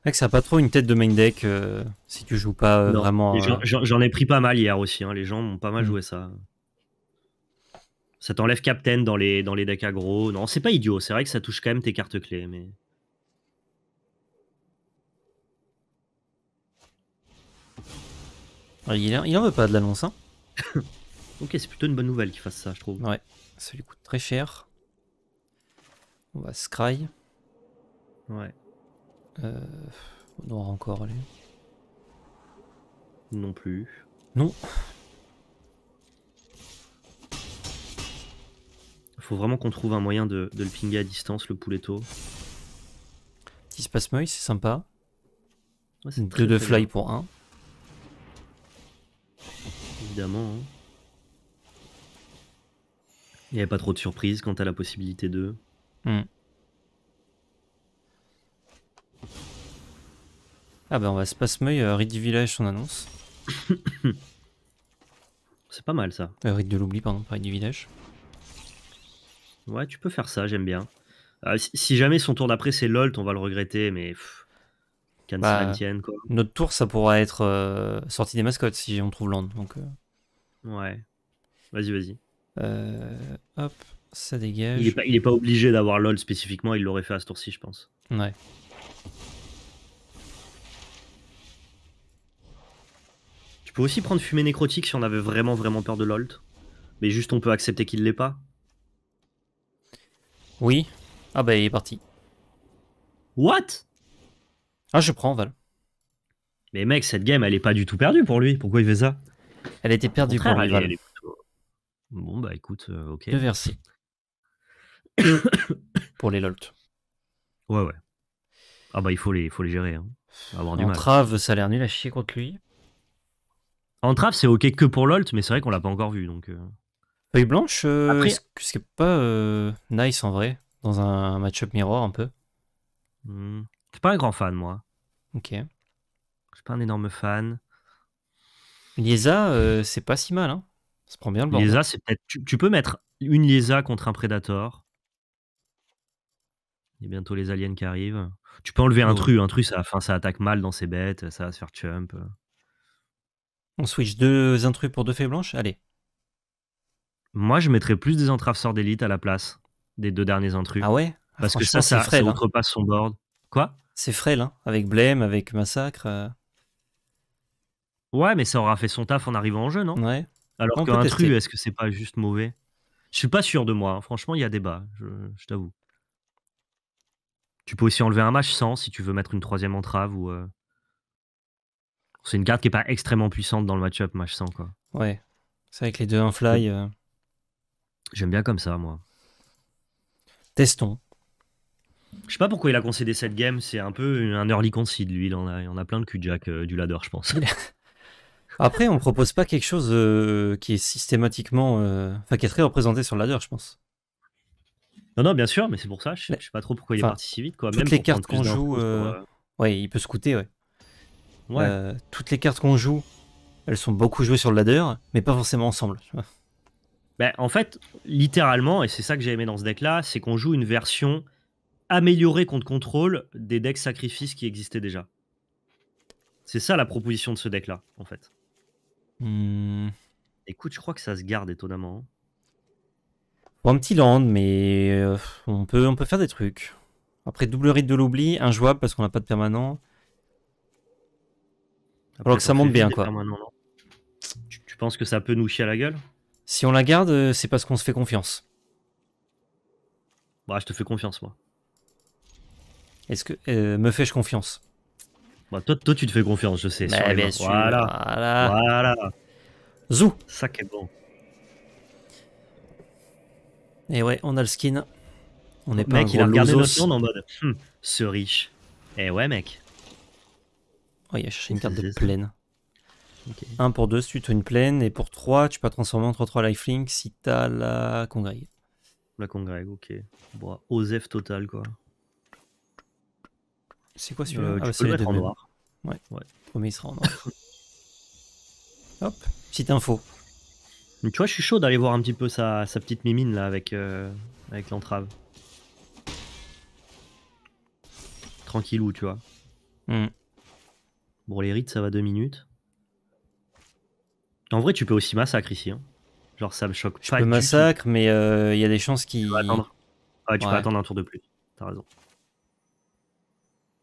C'est vrai que ça a pas trop une tête de main deck euh, si tu joues pas euh,
Non,
vraiment. euh,
J'en ai pris pas mal hier aussi, hein, les gens m'ont pas mal
Mm.
joué ça. Ça t'enlève Captain dans les, dans les decks aggro. Non, c'est pas idiot, c'est vrai que ça touche quand même tes cartes clés, mais...
Ah, Il, en- il en veut pas de l'annonce, hein.
Ok, c'est plutôt une bonne nouvelle qu'il fasse ça, je trouve.
Ouais, ça lui coûte très cher. On va scry.
Ouais,
Euh, on aura encore allez.
non plus.
Non.
Faut vraiment qu'on trouve un moyen de, de le pinguer à distance, le pouletto.
Petit Spasmeuil, c'est sympa.
Ouais, c'est
2
très,
de
très
fly
bien,
pour 1.
évidemment. hein. Il n'y avait pas trop de surprises quant à la possibilité de.
Ah bah on va Spasmeuil, euh, Rite du village, son annonce.
C'est pas mal ça.
Euh, Rite de l'oubli, pardon, pas du village.
Ouais, tu peux faire ça, j'aime bien. Euh, si, jamais son tour d'après c'est Lolt, on va le regretter, mais. ne
Bah,
quoi.
Notre tour, ça pourra être euh, sortie des mascottes si on trouve land. Donc, euh,
Ouais. Vas-y, vas-y.
euh, hop, ça dégage.
Il est pas, il est pas obligé d'avoir LOL spécifiquement, il l'aurait fait à ce tour-ci, je pense.
Ouais.
Tu peux aussi prendre fumée nécrotique si on avait vraiment vraiment peur de Lolt. Mais juste on peut accepter qu'il l'ait pas.
Oui. Ah bah il est parti.
What?
Ah je prends Val.
Mais mec, cette game elle est pas du tout perdue pour lui. Pourquoi il fait ça?
Elle était perdue pour lui, Val.
est Bon bah écoute, euh, ok.
Deux versets. pour les LOLT.
Ouais ouais. Ah bah il faut les, il faut les gérer. Hein. On va avoir du mal.
Entrave, ça a l'air nul à chier contre lui.
Entrave c'est ok que pour Lolt, mais c'est vrai qu'on l'a pas encore vu donc. euh.
Feuille blanche, euh,
Après-
c'est pas euh, nice en vrai Dans un match-up mirror un peu?
Hmm. Je suis pas un grand fan moi.
Ok.
Je suis pas un énorme fan.
Liesa, euh, c'est pas si mal. Hein. Ça prend bien le bord.
Liesa, c'est peut-être. Tu, tu peux mettre une Liesa contre un Predator. Il y a bientôt les aliens qui arrivent. Tu peux enlever un tru. Un tru, ça, enfin, ça attaque mal dans ses bêtes. Ça va se faire chump.
On switch deux intrus pour deux feuilles blanches? Allez.
Moi, je mettrais plus des entraves sorts d'élite à la place des deux derniers intrus.
Ah ouais? Ah,
parce que ça, ça,
frêle.
ça
hein.
outrepasse son board. Quoi?
C'est frêle, hein. avec Blême, avec Massacre. euh,
Ouais, mais ça aura fait son taf en arrivant en jeu, non
Ouais.
Alors qu'un tru, est-ce que c'est pas juste mauvais? Je suis pas sûr de moi. hein. Franchement, il y a débat. Je, je t'avoue. Tu peux aussi enlever un match sans si tu veux mettre une troisième entrave ou. euh, C'est une carte qui est pas extrêmement puissante dans le match-up match 100 quoi.
Ouais. C'est avec les deux un fly. euh,
J'aime bien comme ça moi.
Testons.
Je sais pas pourquoi il a concédé cette game. C'est un peu un early concede lui. Il en a, il en a plein le cul Jack euh, du ladder je pense.
Après, on propose pas quelque chose qui est systématiquement. Enfin, qui est très représenté sur le ladder, je pense.
Non non bien sûr, mais c'est pour ça. Je sais, pas trop pourquoi il est parti si vite quoi.
toutes
Même
les cartes qu'on joue, euh, Ouais, il peut scouter, ouais.
Ouais.
Euh, toutes les cartes qu'on joue, elles sont beaucoup jouées sur le ladder, mais pas forcément ensemble.
Ben, en fait, littéralement, et c'est ça que j'ai aimé dans ce deck-là, c'est qu'on joue une version améliorée contre contrôle des decks sacrifices qui existaient déjà. C'est ça la proposition de ce deck-là, en fait.
Hmm.
Écoute, je crois que ça se garde étonnamment.
Pour un petit land, mais euh, on, peut, on peut faire des trucs. Après, double rite de l'oubli, injouable parce qu'on n'a pas de permanent.
Après,
Alors que ça monte bien, quoi.
tu, tu penses que ça peut nous chier à la gueule?
Si on la garde, euh, c'est parce qu'on se fait confiance.
Bah, je te fais confiance, moi.
Est-ce que. euh, me fais-je confiance?
Bah, toi, toi, tu te fais confiance, je sais.
Bah, bien sûr.
Voilà.
Voilà.
Voilà.
Zou
Ça qui est bon.
Et ouais, on a le skin. On n'est pas
mec,
un
il a regardé notre monde en mode Hum, ce riche. Eh ouais, mec.
Oh, il a cherché une carte de plaine.
Ok.
1 pour 2, si tu as une plaine. Et pour 3, tu peux transformer entre 3 lifelink si t'as la congrègue.
La congrègue, ok. Bon, Osef total, quoi.
C'est quoi celui-là?
Euh,
Ah,
tu
bah, c'est
le mettre en noir.
Le premier, il sera en noir. Hop, petite info.
Tu vois, je suis chaud d'aller voir un petit peu sa, sa petite mimine là avec, euh, avec l'entrave. Tranquillou, tu vois.
Hmm.
Bon, les rites, ça va deux minutes. En vrai, tu peux aussi massacre ici. hein. Genre, ça me choque
Je
pas.
peux massacre, mais euh, il y a des chances qu'il.
Tu peux attendre. Ouais, tu peux attendre un tour de plus. T'as raison.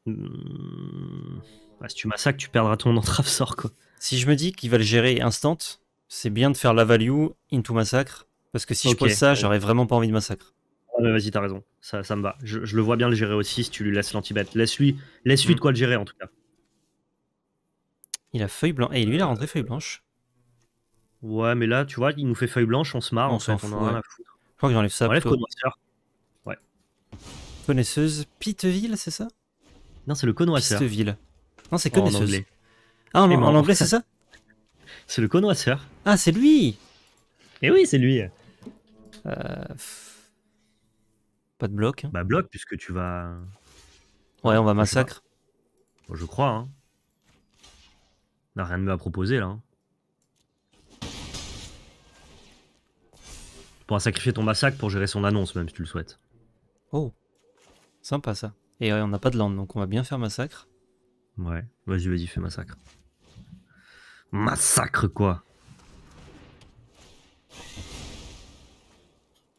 Hmm. Si tu massacres, tu perdras ton entrave sort, quoi.
Si je me dis qu'il va le gérer instant, c'est bien de faire la value into massacre. Parce que si je pose ça, j'aurais vraiment pas envie de massacre.
Ah, mais vas-y, t'as raison. Ça, ça me va. Je, je le vois bien le gérer aussi si tu lui laisses l'antibet. Laisse-lui laisse lui
Mm.
de quoi le gérer, en tout cas.
Il a feuille blanche. Et lui, il a rentré feuille blanche.
Ouais, mais là, tu vois, il nous fait feuille blanche, on se marre,
On
en
s'en
fait, on
fout,
en a rien
ouais.
à foutre.
crois que j'enlève ça.
Enlève connoisseur.
Connaisseuse Piteville, c'est ça?
Non, c'est le connoisseur.
Pisteville. Non, c'est
En
connaisseuse.
anglais.
Ah, en, en anglais, c'est ça?
C'est le connoisseur.
Ah, c'est lui
Et oui, c'est lui.
Euh, pff. Pas de bloc. hein.
Bah, bloc, puisque tu vas.
Ouais, on va massacre.
Bon, je crois, hein. On n'a rien de mieux à proposer, là. hein. Tu pourras sacrifier ton massacre pour gérer son annonce, même si tu le souhaites.
Oh, sympa ça. Et ouais, on n'a pas de land, donc on va bien faire massacre.
Ouais, vas-y, vas-y, fais massacre. Massacre, quoi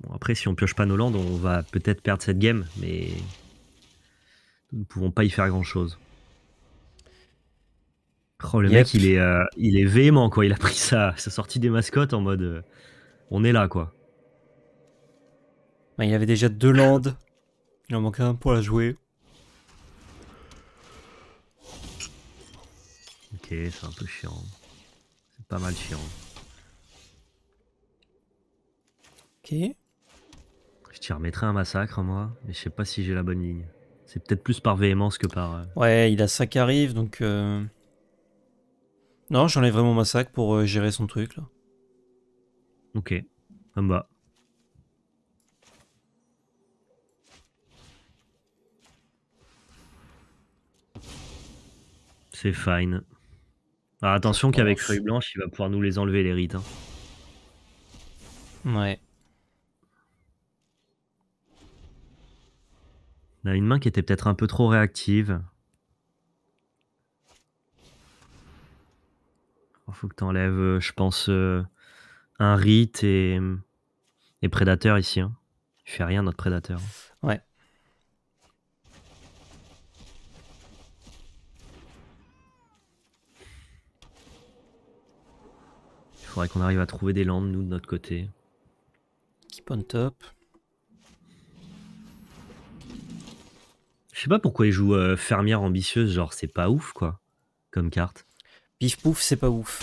Bon, après, si on pioche pas nos landes, on va peut-être perdre cette game, mais nous ne pouvons pas y faire grand-chose. Oh, le
Yep.
mec, il est, euh, il est véhément, quoi. Il a pris sa, sa sortie des mascottes en mode... euh, on est là, quoi.
Il avait déjà deux landes. Il en manquait un pour la jouer.
Ok, c'est un peu chiant. Pas mal chiant.
Ok.
Je t'y remettrai un massacre, moi, mais je sais pas si j'ai la bonne ligne. C'est peut-être plus par véhémence que par... euh,
Ouais, il a ça qui arrive, donc... euh, Non, j'enlève vraiment massacre pour euh, gérer son truc, là.
Ok, ça me va. C'est fine. Alors attention qu'avec feuille blanche, il va pouvoir nous les enlever les rites. hein.
Ouais.
On a une main qui était peut-être un peu trop réactive. Il faut que tu enlèves, je pense, euh, un rite et, et prédateur ici. Hein. Il fait rien notre prédateur.
Ouais.
Faudrait qu'on arrive à trouver des landes, nous, de notre côté.
Keep on top.
Je sais pas pourquoi il joue euh, fermière ambitieuse, genre c'est pas ouf, quoi, comme carte.
Pif pouf, c'est pas ouf.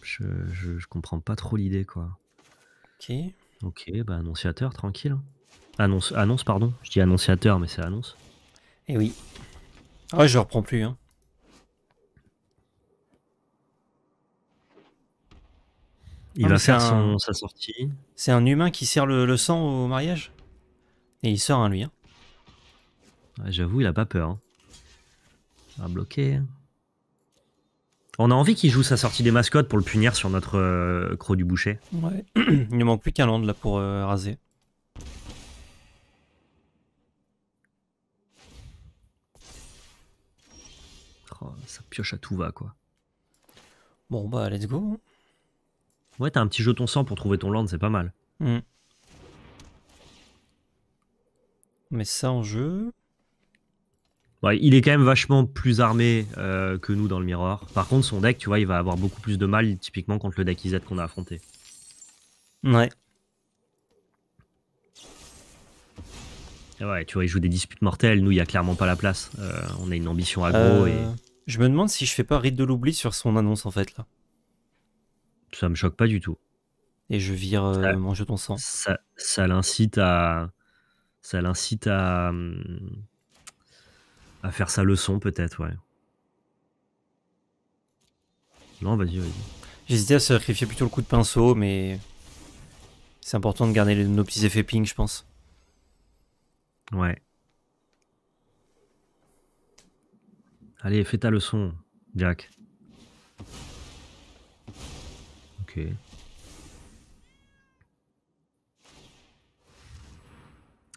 Je, je, je comprends pas trop l'idée, quoi.
Ok.
Ok, bah annonciateur, tranquille. Annonce, annonce, pardon. Je dis annonciateur, mais c'est annonce.
Et oui. Ah ouais, je reprends plus, hein.
Il
Ah,
va faire
un-
sa sortie.
C'est un humain qui sert le, le sang au mariage? Et il sort, hein, lui. Hein.
Ouais, J'avoue, il a pas peur. Hein. Il va bloquer. hein. On a envie qu'il joue sa sortie des mascottes pour le punir sur notre euh, croc du boucher.
Ouais. il ne manque plus qu'un land, là, pour euh, raser.
Oh, ça pioche à tout va, quoi.
Bon, bah, let's go.
Ouais, t'as un petit jeton sang pour trouver ton land, c'est pas mal.
On met ça en jeu.
Ouais, il est quand même vachement plus armé euh, que nous dans le miroir. Par contre, son deck, tu vois, il va avoir beaucoup plus de mal, typiquement contre le deck IZ qu'on a affronté.
Ouais.
Et ouais, tu vois, il joue des disputes mortelles. Nous, il y a clairement pas la place. Euh, on a une ambition aggro
Euh, Je me demande si je fais pas rite de l'oubli sur son annonce, en fait, là.
Ça me choque pas du tout.
Et je vire euh,
Ouais.
mon jeton sang.
Ça, ça l'incite à, ça l'incite à, hum, à faire sa leçon peut-être, ouais. Non, vas-y, vas-y.
J'hésitais à sacrifier plutôt le coup de pinceau, mais c'est important de garder nos petits effets ping, je pense.
Ouais. Allez, fais ta leçon, Jack. Ok.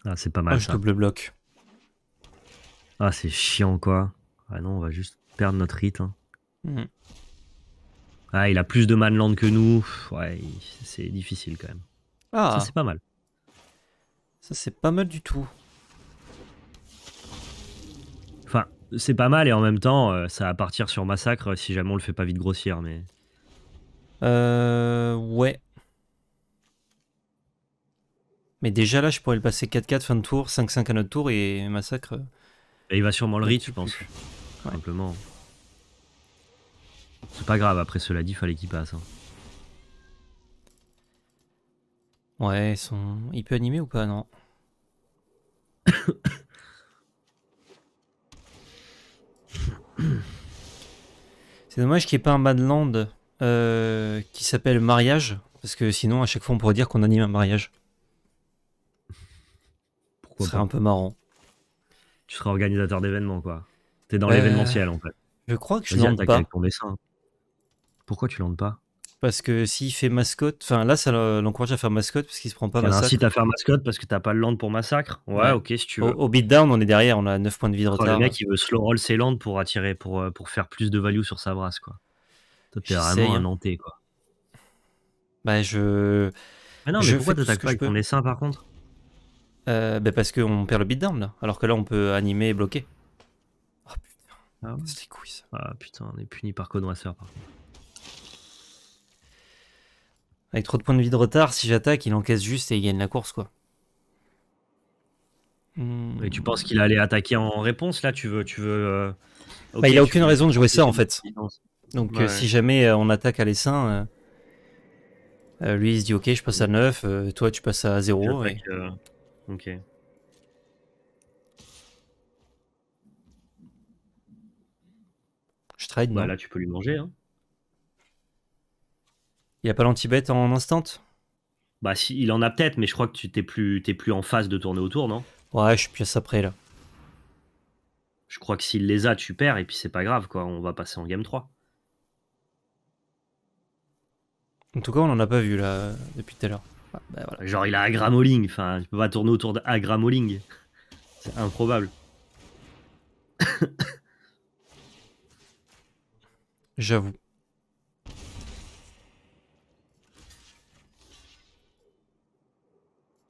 Ah, c'est pas
Ah,
mal
je
ça.
double bloc.
Ah, c'est chiant quoi. Ah non, on va juste perdre notre hit. hein.
Hmm.
Ah, il a plus de manland que nous. Ouais, c'est difficile quand même.
Ah,
Ça, c'est pas mal.
ça c'est pas mal du tout.
Enfin, c'est pas mal et en même temps, euh, ça va partir sur massacre si jamais on le fait pas vite grossir. Mais
Euh, ouais. Mais déjà là, je pourrais le passer 4-4 fin de tour, 5-5 à notre tour et massacre.
Et il va sûrement le read, je pense.
Ouais.
Simplement. C'est pas grave, après cela dit, fallait qu'il passe. hein.
Ouais, ils sont... il peut animer ou pas Non? C'est dommage qu'il n'y ait pas un Badland euh, qui s'appelle mariage, parce que sinon à chaque fois on pourrait dire qu'on anime un mariage.
Pourquoi
Ce serait
pas
un peu marrant.
Tu seras organisateur d'événements, quoi. T'es dans
Euh,
l'événementiel, en fait.
Je crois que je lande pas,
ton dessin. Pourquoi tu landes pas
parce que s'il fait mascotte, enfin là ça l'encourage à faire mascotte parce qu'il se prend pas massacre.
site à faire mascotte parce que t'as pas le land pour massacre Ouais,
Ouais.
ok, si tu
Au,
veux.
au beatdown, on est derrière, on a 9 points de vie de retard.
le mec, il veut slow roll ses lands pour attirer, pour, euh, pour faire plus de value sur sa brasse, quoi. Toi, t'es vraiment un
hein.
nantais, quoi.
Bah je...
Mais non,
Je
mais pourquoi
tout ce
t'attaques
que
pas
je
avec ton dessin, par contre?
Euh, bah parce qu'on perd le beatdown là, alors que là on peut animer et bloquer. Oh putain,
Ah ouais?
c'est les couilles ça.
Ah putain, on est puni par Racer, par contre.
Avec trop de points de vie de retard, si j'attaque, il encaisse juste et il gagne la course quoi. Hmm.
Et tu penses qu'il allait attaquer en réponse, là? Tu veux... Tu veux euh,
Bah, il a aucune
veux-
raison de jouer ça en fait. Donc euh, si jamais euh, on attaque à l'essaim, euh, lui il se dit ok je passe à 9, euh, toi tu passes à 0. Et...
J'attaque, euh, Ok.
Je trade,
Bah là, tu peux lui manger, hein.
Il a pas l'anti-bet en instant?
Bah si, il en a peut-être, mais je crois que tu t'es plus, plus en phase de tourner autour, non?
Ouais, je suis pièce après là.
Je crois que s'il les a, tu perds, et puis c'est pas grave, quoi. On va passer en game 3.
En tout cas, on en a pas vu là depuis tout à l'heure. Ah, bah, voilà.
Genre, il a Agramoling. Enfin, tu peux pas tourner autour d'Agramoling. C'est improbable.
J'avoue.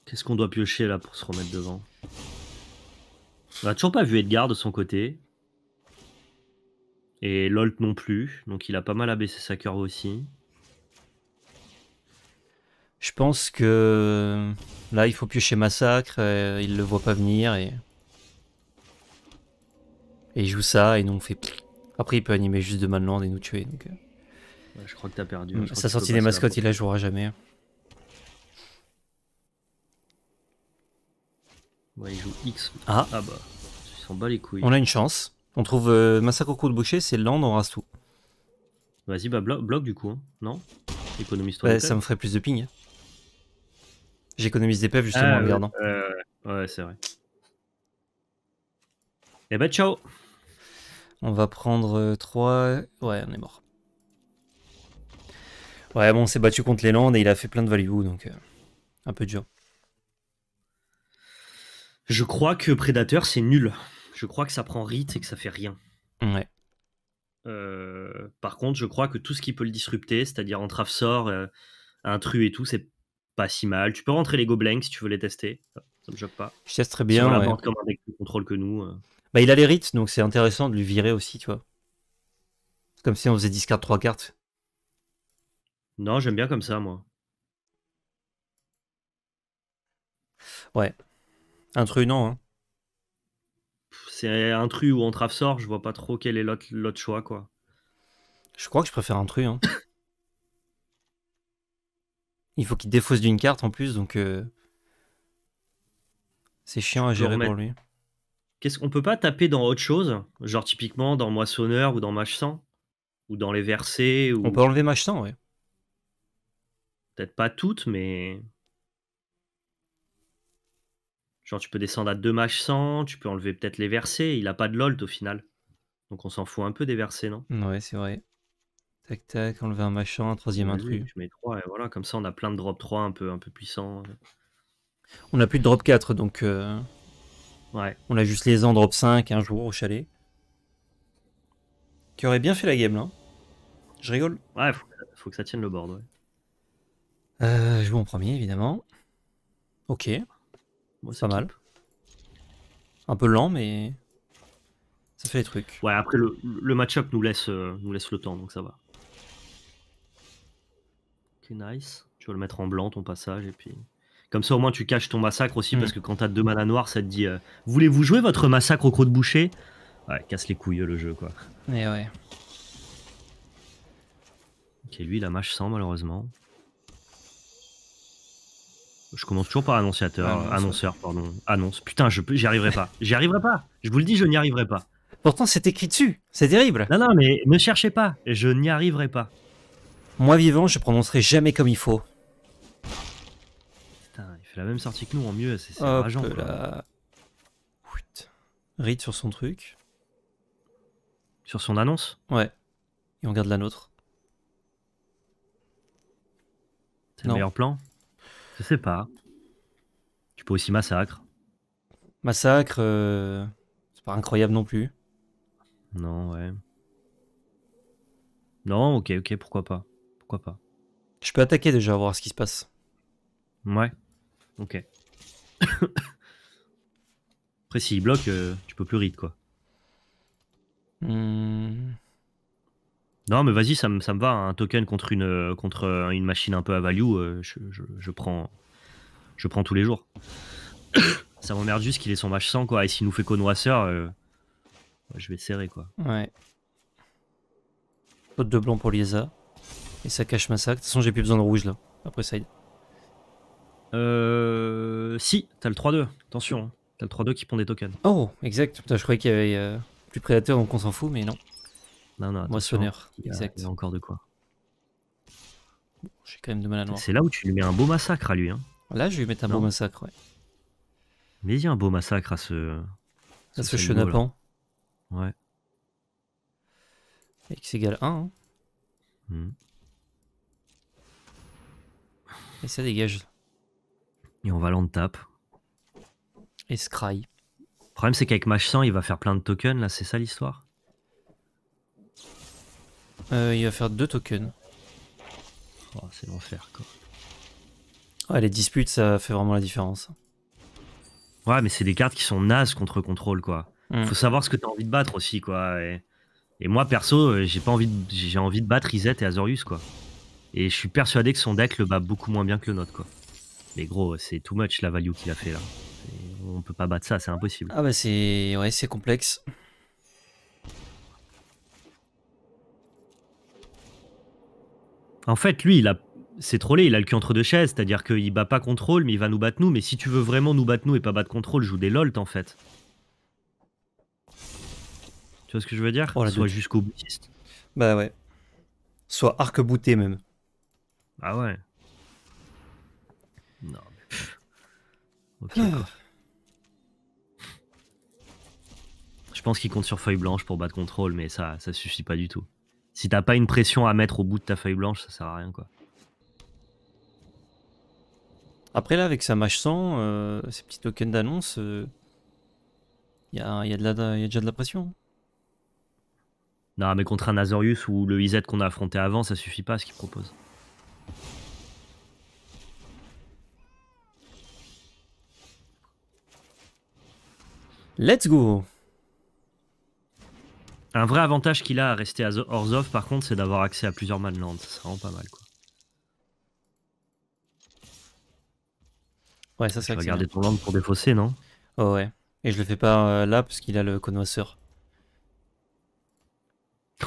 Qu'est-ce qu'on doit piocher là pour se remettre devant? On a toujours pas vu Edgar de son côté. Et Lolt non plus. Donc il a pas mal abaissé sa curve aussi.
Je pense que là, il faut piocher Massacre. euh, il le voit pas venir et. Et il joue ça et nous on fait. Après, il peut animer juste de Manland et nous tuer. Donc, euh,
Ouais, je crois que t'as perdu. hein.
Sa sortie des mascottes, il la jouera jamais.
Ouais, il joue X.
Ah.
Ah bah, il s'en bat les couilles.
On a une chance. On trouve euh, Massacre au coup de boucher, c'est land, on rase tout.
Vas-y, bah bloc, bloc du coup, hein. non? Économise-toi.
Ouais,
des
ça me ferait plus de ping. J'économise des PF justement
Ah,
en le
ouais, euh, c'est vrai. Eh bah, ciao
On va prendre 3. Ouais, on est mort. Ouais, bon, on s'est battu contre les Landes et il a fait plein de value, donc euh, un peu dur.
Je crois que Predator, c'est nul. Je crois que ça prend rite et que ça fait rien.
Ouais.
Euh, par contre, je crois que tout ce qui peut le disrupter, c'est-à-dire entrave sort, euh, intrus et tout, c'est pas si mal. Tu peux rentrer les gobelins si tu veux les tester. Ça, me choque pas.
Je teste très
Bien, on
ouais.
l'aborde comme un deck de contrôle que nous. euh.
Bah, il a les rites, donc c'est intéressant de lui virer aussi, tu vois. C'est comme si on faisait discard 3 cartes.
Non, j'aime bien comme ça, moi.
Intrus, non. Hein.
C'est intrus ou entrave sort, je vois pas trop quel est l'autre l'autre choix, quoi.
Je crois que je préfère intrus. Hein. il faut qu'il défausse d'une carte en plus, donc euh, c'est chiant à gérer pour lui.
Qu'est-ce qu'on peut pas taper dans autre chose Genre typiquement dans Moissonneur ou dans Mage 100 Ou dans les versets ou...
On peut enlever match 100, ouais.
Peut-être pas toutes, mais. Genre, tu peux descendre à 2 matchs 100, tu peux enlever peut-être les versets. Il a pas de LOLT au final. Donc on s'en fout un peu des versets, non?
Ouais, c'est vrai. Tac tac, enlever un machin, un troisième intrus.
Tu mets 3 et voilà, comme ça on a plein de drop 3 un peu, un peu puissants.
On a plus de drop 4, donc euh,
Ouais.
on a juste les en drop 5 un jour au chalet. Qui aurait bien fait la game là. Je rigole.
Ouais, faut, faut que ça tienne le board, ouais.
Euh, je joue en premier évidemment. Ok,
Moi,
pas mal. Un peu lent, mais ça fait les trucs.
Ouais, après le, le match-up nous laisse, euh, nous laisse le temps, donc ça va. Ok, nice. Tu vas le mettre en blanc ton passage, et puis. Comme ça, au moins, tu caches ton massacre aussi, parce que quand t'as deux manas noirs, ça te dit euh, Voulez-vous jouer votre massacre au croc de boucher? Ouais, casse les couilles le jeu, quoi.
Et ouais.
Ok, lui, il a match 100, malheureusement. Je commence toujours par annonciateur, annonceur, pardon. Annonce. Putain, je peux- j'y arriverai pas. J'y arriverai pas. Je vous le dis, je n'y arriverai pas.
Pourtant, c'est écrit dessus. C'est terrible.
Non, non, mais ne cherchez pas. Je n'y arriverai pas.
Moi vivant, je prononcerai jamais comme il faut.
Putain, il fait la même sortie que nous en mieux. C'est rageant.
Ouit. Read sur son truc.
Sur son annonce,
Ouais. Et on garde la nôtre.
c'est le meilleur plan? Je sais pas. Tu peux aussi massacre.
Massacre, euh, c'est pas incroyable non plus.
Non, ouais. Non, ok, ok, pourquoi pas. Pourquoi pas.
Je peux attaquer déjà, voir ce qui se passe.
Ouais. Ok. Après, s'il bloque, euh, tu peux plus read, quoi.
Hmm.
Non, mais vas-y, ça me, ça me va. Un token contre une, euh, contre euh, une machine un peu à value, euh, je, je- je prends, je prends tous les jours. ça m'emmerde juste qu'il ait son match 100, quoi. Et s'il nous fait connoisseur, euh, je vais serrer, quoi.
Ouais. Faute de blanc pour Liesa. Et ça cache massacre. De toute façon, j'ai plus besoin de rouge là. Après side.
Euh, si, t'as le 3-2. Attention, hein. t'as le 3-2 qui prend des tokens.
Oh, exact. Putain, je croyais qu'il y avait euh, plus prédateur donc on s'en fout, mais non.
Non, non.
Moissonneur.
Il y a-
Exact.
il y a encore de quoi.
J'ai quand même de mal à noir.
C'est là où tu lui mets un beau massacre à lui. Hein.
Là, je vais lui mettre un
Non.
beau massacre, ouais.
Mets-y un beau massacre à ce.
Ça, ce
là.
chenapan.
Ouais.
X égale 1. hein.
Mhm.
Et ça dégage.
Et on va l'en tape.
Et scry.
Le problème, c'est qu'avec Mach 100, il va faire plein de tokens, là, c'est ça l'histoire?
Euh, il va faire deux tokens.
Oh, C'est l'enfer, quoi.
Ouais, les disputes, ça fait vraiment la différence.
Ouais, mais c'est des cartes qui sont nazes contre contrôle, quoi.
Mm.
Faut savoir ce que t'as envie de battre aussi, quoi. Et, et moi, perso, euh, j'ai pas envie de... j'ai envie de battre Iset et Azorius, quoi. Et je suis persuadé que son deck le bat beaucoup moins bien que le nôtre, quoi. Mais gros, c'est too much la value qu'il a fait là. On peut pas battre ça, c'est impossible.
Ah bah c'est... Ouais, c'est complexe.
En fait, lui, il a. C'est trollé, il a le cul entre deux chaises, c'est-à-dire qu'il bat pas contrôle, mais il va nous battre nous. Mais si tu veux vraiment nous battre nous et pas battre contrôle, joue des LOLT en fait. Tu vois ce que je veux dire?
Oh,
Soit jusqu'au boutiste.
Bah ouais. Soit arc-bouté même.
Ah ouais. Non, mais. Ok,
Ah.
Je pense qu'il compte sur feuille blanche pour battre contrôle, mais ça, ça suffit pas du tout. Si t'as pas une pression à mettre au bout de ta feuille blanche, ça sert à rien quoi.
Après là, avec sa mâche 100, euh, ces petits tokens d'annonce, il y, a, y, a de y a déjà de la pression.
Non, mais contre un Azorius ou le IZ qu'on a affronté avant, ça suffit pas ce qu'il propose.
Let's go
Un vrai avantage qu'il a à rester à Orzhov, par contre, c'est d'avoir accès à plusieurs manlands. Ça serait vraiment pas mal quoi.
Ouais, ça c'est
vas
vrai que c'est
garder
bien.
ton land pour défausser, non?
Oh ouais. Et je le fais pas euh, là parce qu'il a le connoisseur.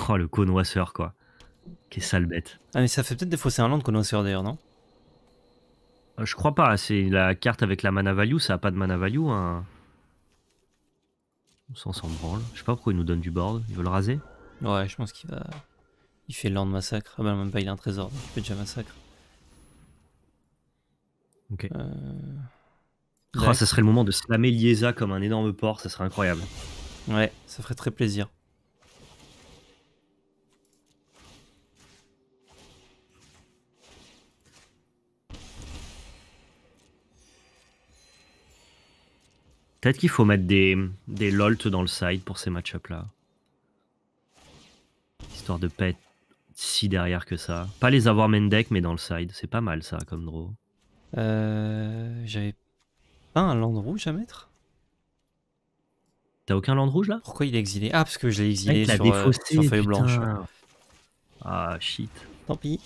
Oh, le connoisseur quoi. Quelle sale bête.
Ah mais ça fait peut-être défausser un land connoisseur d'ailleurs, non?
Euh, Je crois pas, c'est la carte avec la mana value, ça a pas de mana value. Hein. On s'en s'en branle. Je sais pas pourquoi il nous donne du board. Il veut le raser
Ouais, je pense qu'il va... Il fait land massacre. Ah bah non, même pas, il a un trésor, donc il fait déjà massacre.
Ok.
Euh...
Oh, ça serait le moment de slammer Liesa comme un énorme porc, ça serait incroyable.
Ouais, ça ferait très plaisir.
Peut-être qu'il faut mettre des, des LOLT dans le side pour ces match-up là. Histoire de pas être si derrière que ça. Pas les avoir main deck, mais dans le side. C'est pas mal ça comme draw.
Euh... J'avais pas un land rouge à mettre
T'as aucun land rouge là?
Pourquoi il est exilé? Ah, parce que je l'ai exilé
l'a
sur, euh, sur feuille
putain.
blanche.
Ah shit.
Tant pis.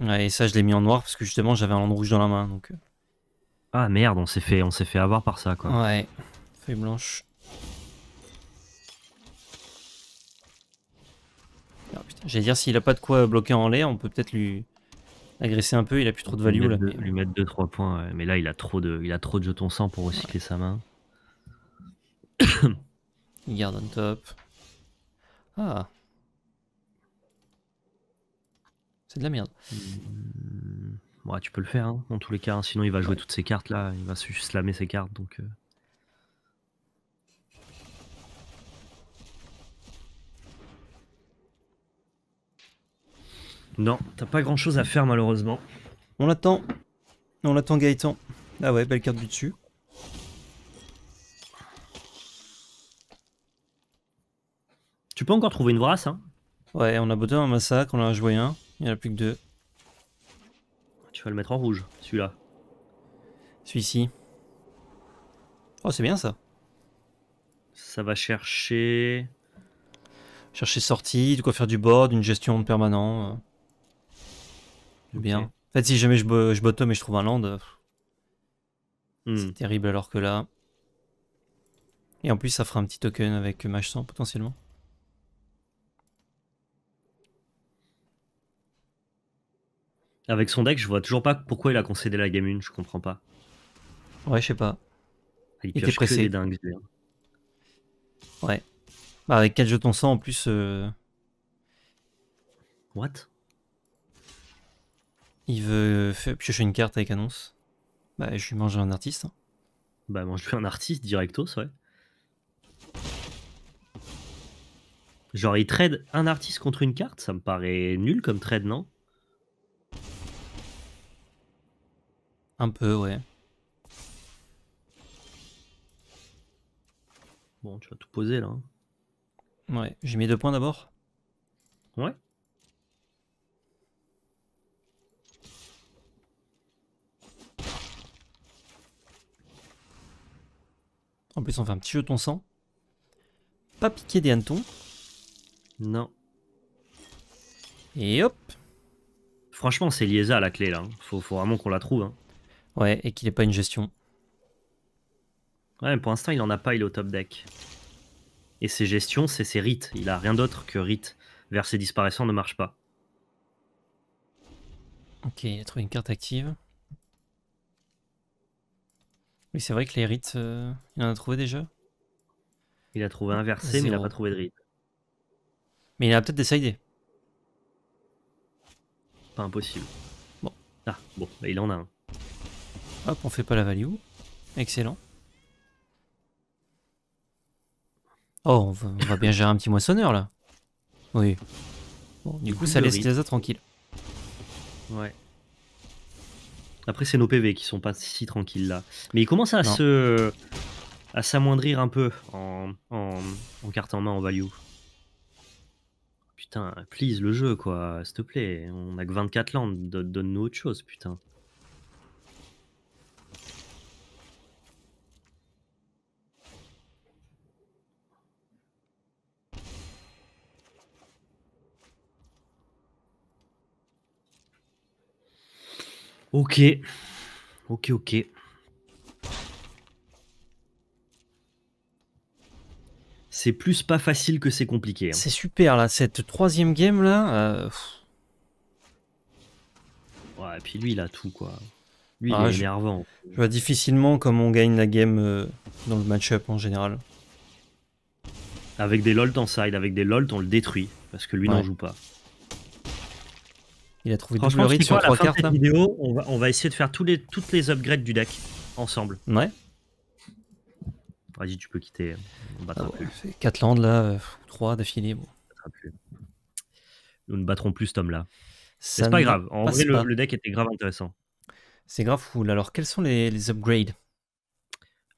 Ouais, et ça, je l'ai mis en noir parce que justement, j'avais un land rouge dans la main. Donc...
Ah merde, on s'est fait, on s'est fait avoir par ça quoi.
Ouais, feuille blanche. Ah, J'allais dire, s'il a pas de quoi bloquer en l'air, on peut peut-être lui... Agresser un peu, il a plus trop de value
lui
là. mais-
lui mettre 2-3 points. ouais. Mais là, il a trop de, il a trop de jetons sang pour recycler sa main.
Il garde on top. Ah. C'est de la merde.
Hmm, Ouais, tu peux le faire, hein, dans tous les cas. hein. Sinon, il va jouer toutes ses cartes là. Il va se slammer ses cartes. Donc, euh. Non, t'as pas grand chose à faire malheureusement.
On l'attend. On l'attend Gaëtan. Ah ouais, belle carte du dessus.
Tu peux encore trouver une brasse, hein.
Ouais, on a botté un massacre, on en a joué un. Il n'y en a plus que deux.
Tu vas le mettre en rouge, celui-là.
Celui-ci. Oh, c'est bien ça.
Ça va chercher.
Chercher sortie, de quoi faire du board, une gestion de permanent. euh. Bien. En fait, si jamais je, bo- je bottom et je trouve un land,
Hmm.
c'est terrible alors que là. Et en plus, ça fera un petit token avec mage 100 potentiellement.
Avec son deck, je vois toujours pas pourquoi il a concédé la game 1, je comprends pas.
Ouais, je sais pas.
Il,
Il était pressé.
dingues. hein.
Ouais. Bah, avec 4 jetons 100 en plus, euh,
What?
il veut faire piocher une carte avec annonce. Bah, je lui mange un artiste. hein.
Bah, fais un artiste directos, ouais. Genre, il trade un artiste contre une carte, ça me paraît nul comme trade, non?
Un peu, ouais.
Bon, tu vas tout poser là. hein.
Ouais. J'ai mis deux points d'abord.
Ouais.
En plus, on fait un petit jeton 100. Pas piquer des hannetons.
Non.
Et hop.
Franchement, c'est Liesa à la clé là. hein. Faut, faut vraiment qu'on la trouve. hein.
Ouais, et qu'il ait pas une gestion.
Ouais, mais pour l'instant, il en a pas, il est au top deck. Et ses gestions, c'est ses rites. Il a rien d'autre que rites. Vers ses disparaissants ne marche pas.
Ok, il a trouvé une carte active. Oui, c'est vrai que les rites, euh, il en a trouvé déjà.
Il a trouvé inversé, mais il a
Zéro.
pas trouvé de rite.
Mais il a peut-être décidé.
Pas impossible.
Bon.
Ah, bon, bah, il en a un.
Hop, on fait pas la value. Excellent. Oh, on va, on va bien gérer un petit moissonneur là. Oui. Bon, du coup,
coup,
ça laisse
rite.
Liasa tranquille.
Ouais. Après, c'est nos PV qui sont pas si tranquilles là. Mais il commence à
Non.
se. à s'amoindrir un peu en, en, en carte en main en value. Putain, please le jeu quoi, s'il te plaît. On a que 24 landes, do- donne-nous autre chose, putain. Ok. Ok, ok. C'est plus pas facile que c'est compliqué. hein.
C'est super là, cette troisième game là. euh,
Ouais, et puis lui, il a tout, quoi. Lui,
Ah,
il est
je-
énervant.
je vois difficilement comment on gagne la game euh, dans le match-up en général.
Avec des lolts en side, avec des lolts, on le détruit. Parce que lui
Ouais.
n'en joue pas.
Il a trouvé double
c'est
sur trois cartes là.
vidéo, on va, on va essayer de faire tous les, toutes les upgrades du deck ensemble.
Ouais.
Vas-y, tu peux quitter. On ne battra
Ah
plus.
c'est 4 landes là, euh, 3 d'affilée. Bon.
on battra plus. Nous ne battrons plus cet homme-là. C'est pas grave. En vrai, le, deck était grave intéressant.
C'est grave cool. Alors, quels sont les, les upgrades?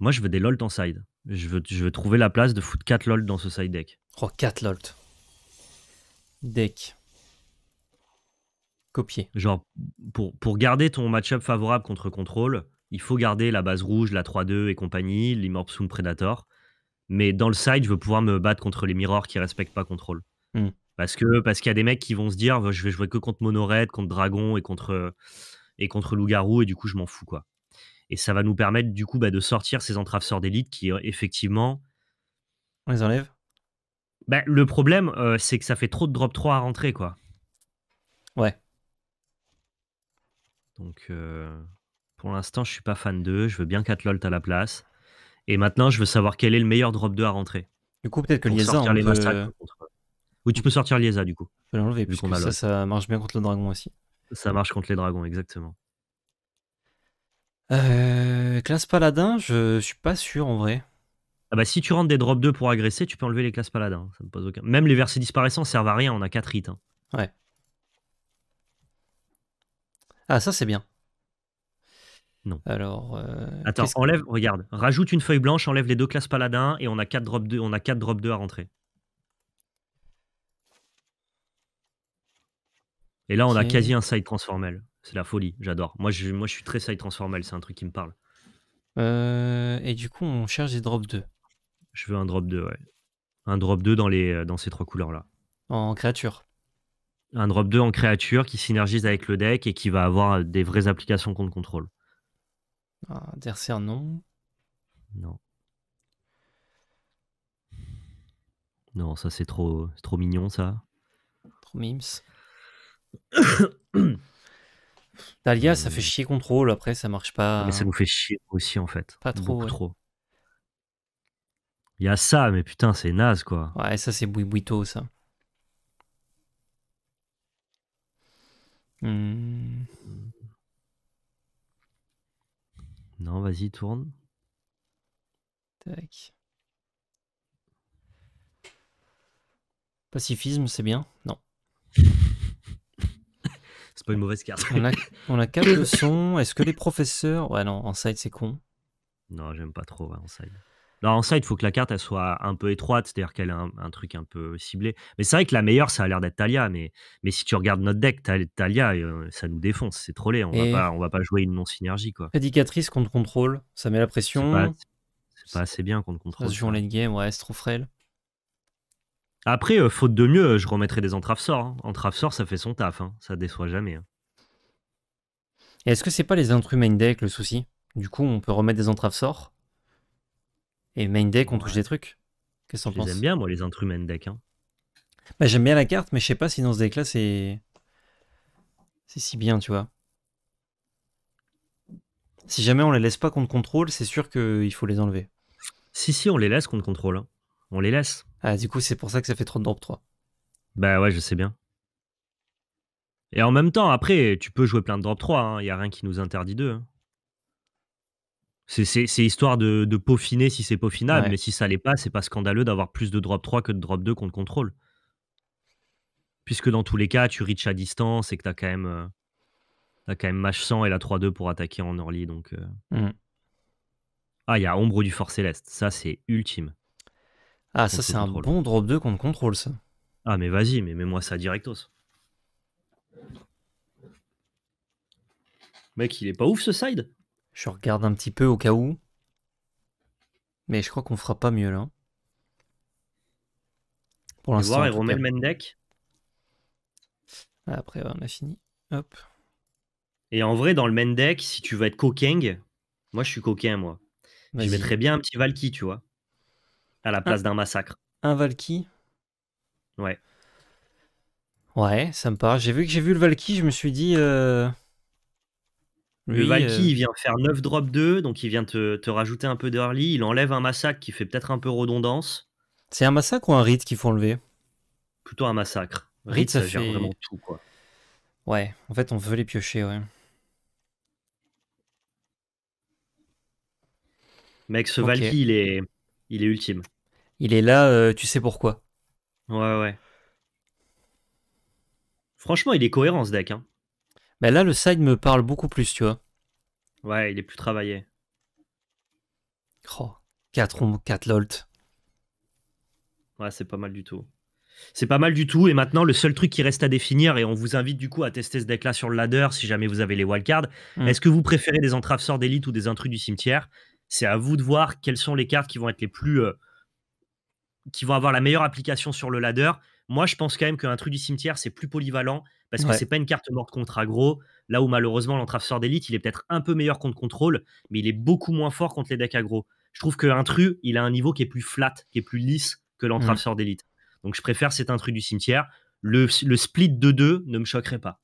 Moi, je veux des lolts en side. Je veux, je veux trouver la place de foutre 4 lolts dans ce side deck.
Oh, 4 lolt. Deck. Copier.
Genre, pour, pour garder ton match-up favorable contre contrôle, il faut garder la base rouge, la 3-2 et compagnie, l'Immorpsoon Predator. Mais dans le side, je veux pouvoir me battre contre les mirrors qui respectent pas contrôle.
Hmm.
Parce que parce qu'il y a des mecs qui vont se dire je vais jouer que contre Monored, contre Dragon et contre, et contre Loup-Garou, et du coup, je m'en fous. quoi. Et ça va nous permettre du coup bah, de sortir ces entraves d'élite qui, euh, effectivement,
On les enlève?
Bah, le problème, euh, c'est que ça fait trop de drop 3 à rentrer. quoi.
Ouais.
Donc, euh, pour l'instant, je suis pas fan d'eux. Je veux bien 4 Lolt à la place. Et maintenant, je veux savoir quel est le meilleur drop 2 à rentrer.
Du coup, peut-être que
Pour
Liesa,
sortir
on
les
peut,
massacres contre- Oui, tu peux sortir Liesa, du coup.
peut l'enlever,
vu
puisque ça, ça marche bien contre le dragon aussi.
Ça marche contre les dragons, exactement.
Euh, classe paladin, je suis pas sûr en vrai.
Ah bah, si tu rentres des drop 2 pour agresser, tu peux enlever les classes paladins. Ça me pose aucun. Même les versets disparaissants servent à rien. On a 4 hits. hein.
Ah, ça c'est bien.
Non.
Alors, euh,
Attends, enlève, regarde, rajoute une feuille blanche, enlève les deux classes paladins et on a 4 drop 2, on a 4 drop 2 à rentrer. Et là, on a quasi un side transformel. C'est la folie, j'adore. Moi je, moi, je suis très side transformel, c'est un truc qui me parle.
Euh, et du coup, on cherche des drops 2
Je veux un drop 2, ouais. Un drop 2 dans, les, dans ces trois couleurs-là.
en créature.
Un drop 2 en créature qui synergise avec le deck et qui va avoir des vraies applications contre contrôle.
Ah, Dercer, non.
Non. Non, ça c'est trop, trop mignon ça.
Trop mims. Dahlia, ça fait chier contrôle. Après, ça marche pas.
Mais ça nous fait chier aussi en fait.
Pas trop, ouais.
trop. Il y a ça, mais putain, c'est naze quoi.
Ouais, ça c'est Bouibouito, ça. Hmm,
Non, vas-y, tourne.
tac. Pacifisme, c'est bien? Non.
C'est pas une mauvaise carte.
On a, on a quatre leçons. Est-ce que les professeurs. Ouais, non, en side, c'est con.
non, j'aime pas trop ouais, en side. Non, en side, il faut que la carte elle soit un peu étroite, c'est-à-dire qu'elle ait un, un truc un peu ciblé. Mais c'est vrai que la meilleure, ça a l'air d'être Talia. Mais, mais si tu regardes notre deck, Tal- Talia, euh, ça nous défonce. C'est trollé. On,
Et-
va pas, on va pas jouer une non-synergie quoi.
Prédicatrice contre contrôle, ça met la pression.
c'est pas assez bien contre
Ça
contrôle.
se joue en
ça.
late game, ouais, c'est trop frêle.
Après, euh, faute de mieux, je remettrai des entraves sorts. Hein. Entrave sort, ça fait son taf. Hein. Ça déçoit jamais. hein.
Et est-ce que c'est pas les intrus main deck le souci? Du coup, on peut remettre des entraves sorts. Et main deck, on touche des trucs. Qu'est-ce que t'en
les
penses
aime bien, moi, les instruments deck. Hein.
Bah, J'aime bien la carte, mais je sais pas si dans ce deck-là, c'est. C'est si bien, tu vois. Si jamais on les laisse pas contre contrôle, c'est sûr qu'il faut les enlever.
Si, si, on les laisse contre contrôle. hein. On les laisse.
Ah, du coup, c'est pour ça que ça fait trop de drop 3.
Bah ouais, je sais bien. Et en même temps, après, tu peux jouer plein de drop 3. Il n'y a rien qui nous interdit d'eux. hein. C'est- histoire de, de peaufiner si c'est peaufinable,
Ouais.
mais si ça l'est pas, c'est pas scandaleux d'avoir plus de drop 3 que de drop 2 contre contrôle. Puisque dans tous les cas, tu reach à distance et que t'as quand même. euh, T'as quand même match 100 et la 3-2 pour attaquer en early. Donc, euh.
Mhm.
Ah, il y a Ombre du Fort Céleste. Ça, c'est ultime.
Ah, ça, c'est un bon drop 2 contre contrôle, ça.
Ah, mais vas-y, mais mets-moi ça directos. Mec, il est pas ouf ce side?
Je regarde un petit peu au cas où. Mais je crois qu'on fera pas mieux là. Pour
On va
l'instant. tout
remet le main deck.
Ah, Après, on a fini. Hop.
Et en vrai, dans le main deck, si tu veux être coquin, moi je suis coquin, moi. Je mettrais bien un petit Valky, tu vois. À la place d'un massacre.
Un Valky.
Ouais.
Ouais, ça me parle. J'ai vu que j'ai vu le Valky, je me suis dit. euh,
Le Valky,
euh,
il vient faire 9 drop 2, donc il vient te, te rajouter un peu d'early. Il enlève un massacre qui fait peut-être un peu redondance.
C'est un massacre ou un rite qu'il faut enlever?
Plutôt un massacre.
Rite, ça fait-
vraiment tout, quoi.
Ouais, en fait, on veut les piocher, ouais.
Mec, ce
Ok.
Valky, il est, il est ultime.
Il est là, euh, tu sais pourquoi?
Ouais, ouais. Franchement, il est cohérent ce deck. Hein.
Bah là, le side me parle beaucoup plus, tu vois.
Ouais, il est plus travaillé.
Oh, 4 4 lolt.
Ouais, c'est pas mal du tout. C'est pas mal du tout. Et maintenant, le seul truc qui reste à définir, et on vous invite du coup à tester ce deck-là sur le ladder si jamais vous avez les wildcards.
Mm.
Est-ce que vous préférez des entraves sorts d'élite ou des intrus du cimetière? C'est à vous de voir quelles sont les cartes qui vont être les plus. euh, qui vont avoir la meilleure application sur le ladder. Moi, je pense quand même qu'un truc du cimetière, c'est plus polyvalent parce que
Ouais.
c'est pas une carte morte contre aggro. Là où malheureusement, l'entrave sort d'élite, il est peut-être un peu meilleur contre contrôle, mais il est beaucoup moins fort contre les decks aggro. Je trouve qu'un tru, il a un niveau qui est plus flat, qui est plus lisse que l'entrave
Mm.
sort d'élite. Donc je préfère cet intrus du cimetière. Le, le split de 2 ne me choquerait pas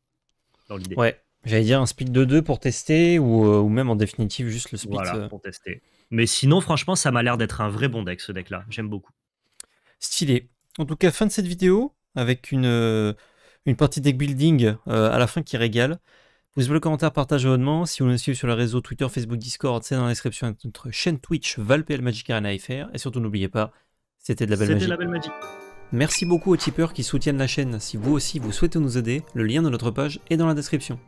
dans l'idée.
Ouais, J'allais dire un split de 2 pour tester ou, euh, ou même en définitive juste le split.
Voilà,
euh,
pour tester. Mais sinon, franchement, ça m'a l'air d'être un vrai bon deck, ce deck-là. J'aime beaucoup.
Stylé. En tout cas, fin de cette vidéo avec une, euh, une partie deck building euh, à la fin qui régale. Vous le commentaire, partage abonnement. Si vous nous suivez sur les réseaux Twitter, Facebook, Discord, c'est dans la description de notre chaîne Twitch ValPL Magic Arena FR. Et surtout, n'oubliez pas, c'était de la belle magie.
la belle magie.
Merci beaucoup aux tipeurs qui soutiennent la chaîne. Si vous aussi vous souhaitez nous aider, le lien de notre page est dans la description.